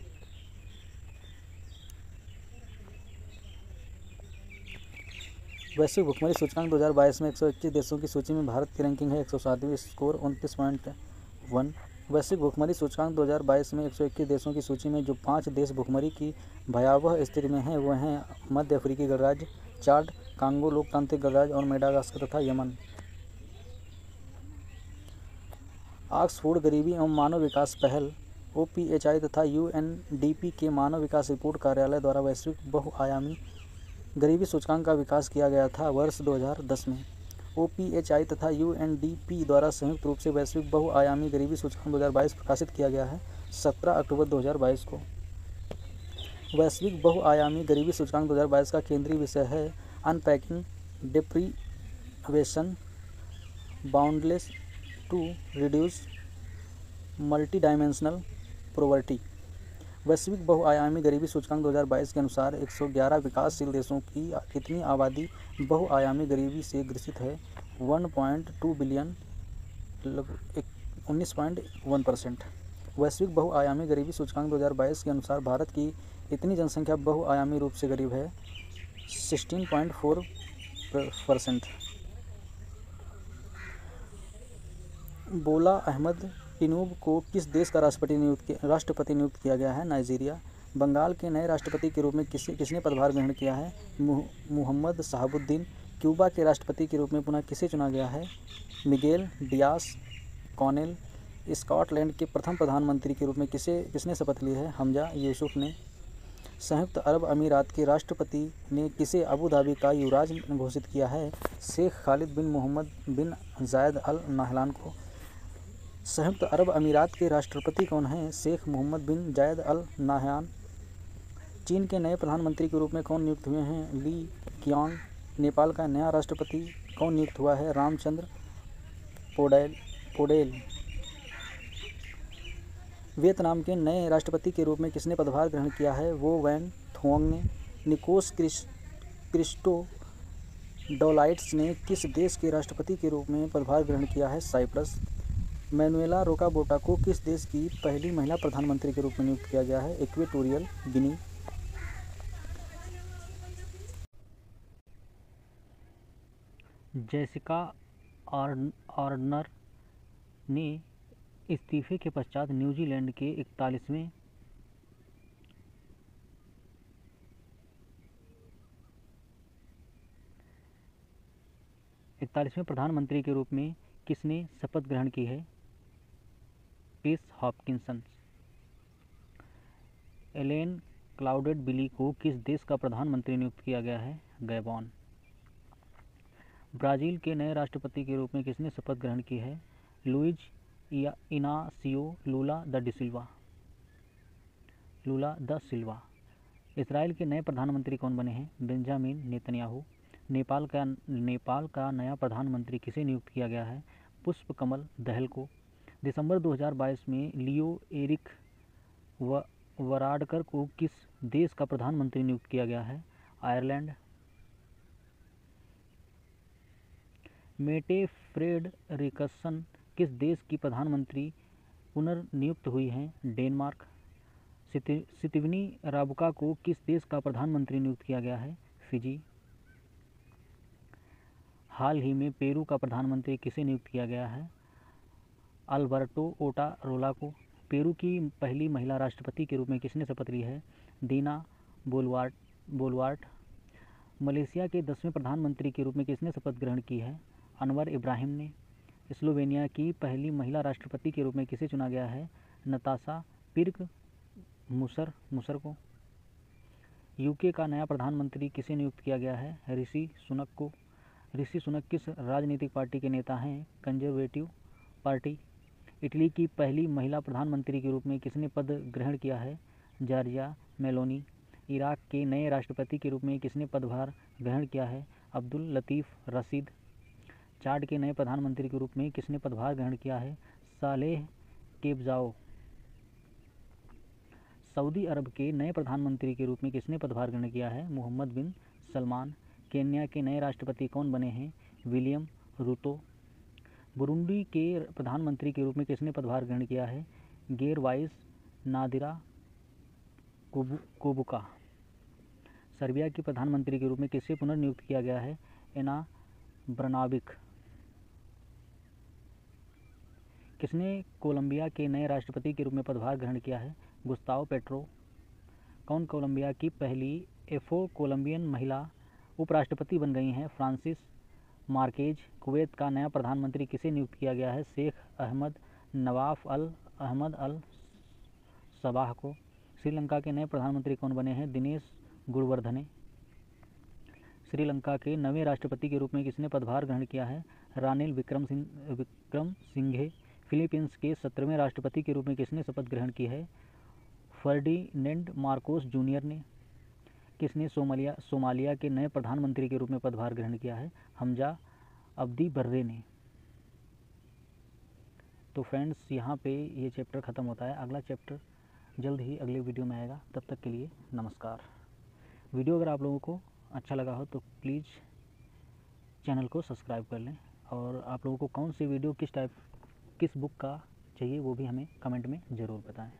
वैश्विक भुखमरी सूचकांक 2022 में 121 देशों की सूची में भारत की रैंकिंग है, एक स्कोर उनतीस पॉइंट वन। वैश्विक भुखमरी सूचकांक 2022 में 121 देशों की सूची में जो पाँच देश भुखमरी की भयावह स्थिति में हैं वो हैं मध्य अफ्रीकी गणराज्य, चाड, कांगो, लोकतांत्रिक गणराज्य और मेडागास्कर तथा यमन। ऑक्सफोर्ड गरीबी एवं मानव विकास पहल ओ तथा यूएनडीपी के मानव विकास रिपोर्ट कार्यालय द्वारा वैश्विक बहुआयामी गरीबी सूचकांक का विकास किया गया था वर्ष 2010 में। ओपीएचआई तथा यूएनडीपी द्वारा संयुक्त रूप से वैश्विक बहुआयामी गरीबी सूचकांक 2022 प्रकाशित किया गया है 17 अक्टूबर 2022 को। वैश्विक बहुआयामी गरीबी सूचकांक 2022 का केंद्रीय विषय है unpacking, deprivation, bundles to reduce multi dimensional poverty. वैश्विक बहुआयामी गरीबी सूचकांक 2022 के अनुसार 111 विकासशील देशों की कितनी आबादी बहुआयामी गरीबी से ग्रसित है? 1.2 बिलियन उन्नीस पॉइंट वन परसेंट। वैश्विक बहुआयामी गरीबी सूचकांक 2022 के अनुसार भारत की इतनी जनसंख्या बहुआयामी रूप से गरीब है 16.4 परसेंट। बोला अहमद टिनूब को किस देश का राष्ट्रपति नियुक्त राष्ट्रपति नियुक्त किया गया है? नाइजीरिया। बंगाल के नए राष्ट्रपति के रूप में किसी किसने पदभार ग्रहण किया है? मोहम्मद शहाबुद्दीन। क्यूबा के राष्ट्रपति के रूप में पुनः किसे चुना गया है? Miguel Diaz Connell. स्कॉटलैंड के प्रथम प्रधानमंत्री के रूप में किसे किसने शपथ ली है? हमजा यूसुफ ने। संयुक्त अरब अमीरात के राष्ट्रपति ने किसे अबू धाबी का युवराज घोषित किया है? शेख खालिद बिन मोहम्मद बिन जायद अल नाहलान को। संयुक्त अरब अमीरात के राष्ट्रपति कौन हैं? Sheikh Mohammed bin Zayed Al Nahyan. चीन के नए प्रधानमंत्री के रूप में कौन नियुक्त हुए हैं? ली कियांग, नेपाल का नया राष्ट्रपति कौन नियुक्त हुआ है? रामचंद्र पोडेल पोडेल। वियतनाम के नए राष्ट्रपति के रूप में किसने पदभार ग्रहण किया है? वो वैन थोंग ने। निकोस क्रिस, क्रिस्टो डोलाइट्स ने किस देश के राष्ट्रपति के रूप में पदभार ग्रहण किया है? साइप्रस। मैनुएला रोकाबोटा को किस देश की पहली महिला प्रधानमंत्री के रूप में नियुक्त किया गया है? इक्वेटोरियल, गिनी। जैसिका आर्नर ने इस्तीफे के पश्चात न्यूजीलैंड के इकतालीसवें इकतालीसवें प्रधानमंत्री के रूप में किसने शपथ ग्रहण की है? पीस हॉपकिंसन एलेन क्लाउडेड बिली को किस देश का प्रधानमंत्री नियुक्त किया गया है? गैबॉन। ब्राज़ील के नए राष्ट्रपति के रूप में किसने शपथ ग्रहण की है? Luiz Inacio Lula da da Silva. Lula da Silva. Israel के नए प्रधानमंत्री कौन बने हैं? Benjamin Netanyahu. नेपाल का नेपाल का नया प्रधानमंत्री किसे नियुक्त किया गया है? पुष्प कमल दहल को। दिसंबर 2022 में लियो एरिक व, वराडकर को किस देश का प्रधानमंत्री नियुक्त किया गया है? आयरलैंड। मेटे फ्रेड रिकसन किस देश की प्रधानमंत्री पुनर्नियुक्त हुई हैं? डेनमार्क। सितिवनी राबुका को किस देश का प्रधानमंत्री नियुक्त किया गया है? फिजी। हाल ही में पेरू का प्रधानमंत्री किसे नियुक्त किया गया है? अल्बर्टो ओटा रोला को पेरू की पहली महिला राष्ट्रपति के रूप में किसने शपथ ली है? दीना बोलवार्ट बोलवार्ट, मलेशिया के दसवें प्रधानमंत्री के रूप में किसने शपथ ग्रहण की है? अनवर इब्राहिम ने। स्लोवेनिया की पहली महिला राष्ट्रपति के रूप में किसे चुना गया है? नताशा पिर्क मुसर मुसर को यूके का नया प्रधानमंत्री किसे नियुक्त किया गया है? ऋषि सुनक को ऋषि सुनक किस राजनीतिक पार्टी के नेता हैं? कंजर्वेटिव पार्टी इटली की पहली महिला प्रधानमंत्री के रूप में किसने पद ग्रहण किया है? Georgia Meloni. इराक के नए राष्ट्रपति के रूप में किसने पदभार ग्रहण किया है? अब्दुल लतीफ़ रशीद। चाड के नए प्रधानमंत्री के रूप में किसने पदभार ग्रहण किया है? सालेह केबजाओ। सऊदी अरब के नए प्रधानमंत्री के रूप में किसने पदभार ग्रहण किया है? मोहम्मद बिन सलमान। केन्या के नए राष्ट्रपति कौन बने हैं? विलियम रूतो बुरुंडी के प्रधानमंत्री के रूप में किसने पदभार ग्रहण किया है? गेर वाइस, नादिरा कोबुका। सर्बिया के प्रधानमंत्री के रूप में किसे पुनर्नियुक्त किया गया है? एना ब्रनाविक। किसने कोलंबिया के नए राष्ट्रपति के रूप में पदभार ग्रहण किया है? Gustav petro. कौन कोलंबिया की पहली एफो कोलंबियन महिला उपराष्ट्रपति बन गई हैं? फ्रांसिस मार्केज, कुवैत का नया प्रधानमंत्री किसे नियुक्त किया गया है? Sheikh Ahmad Nawaf Al Ahmad Al Sabah को। श्रीलंका के नए प्रधानमंत्री कौन बने हैं? दिनेश गुणवर्धने श्रीलंका के नवे राष्ट्रपति के रूप में किसने पदभार ग्रहण किया है? रानिल विक्रम सिंह, विक्रम सिंघे। फिलीपींस के सत्रहवें राष्ट्रपति के रूप में किसने शपथ ग्रहण की है? फर्डिनेंड मार्कोस जूनियर ने। किसने सोमालिया सोमालिया के नए प्रधानमंत्री के रूप में पदभार ग्रहण किया है? हमजा अब्दी बर्रे ने। तो फ्रेंड्स, यहाँ पे ये चैप्टर ख़त्म होता है। अगला चैप्टर जल्द ही अगले वीडियो में आएगा। तब तक के लिए नमस्कार। वीडियो अगर आप लोगों को अच्छा लगा हो तो प्लीज़ चैनल को सब्सक्राइब कर लें। और आप लोगों को कौन सी वीडियो किस टाइप किस बुक का चाहिए वो भी हमें कमेंट में ज़रूर बताएँ।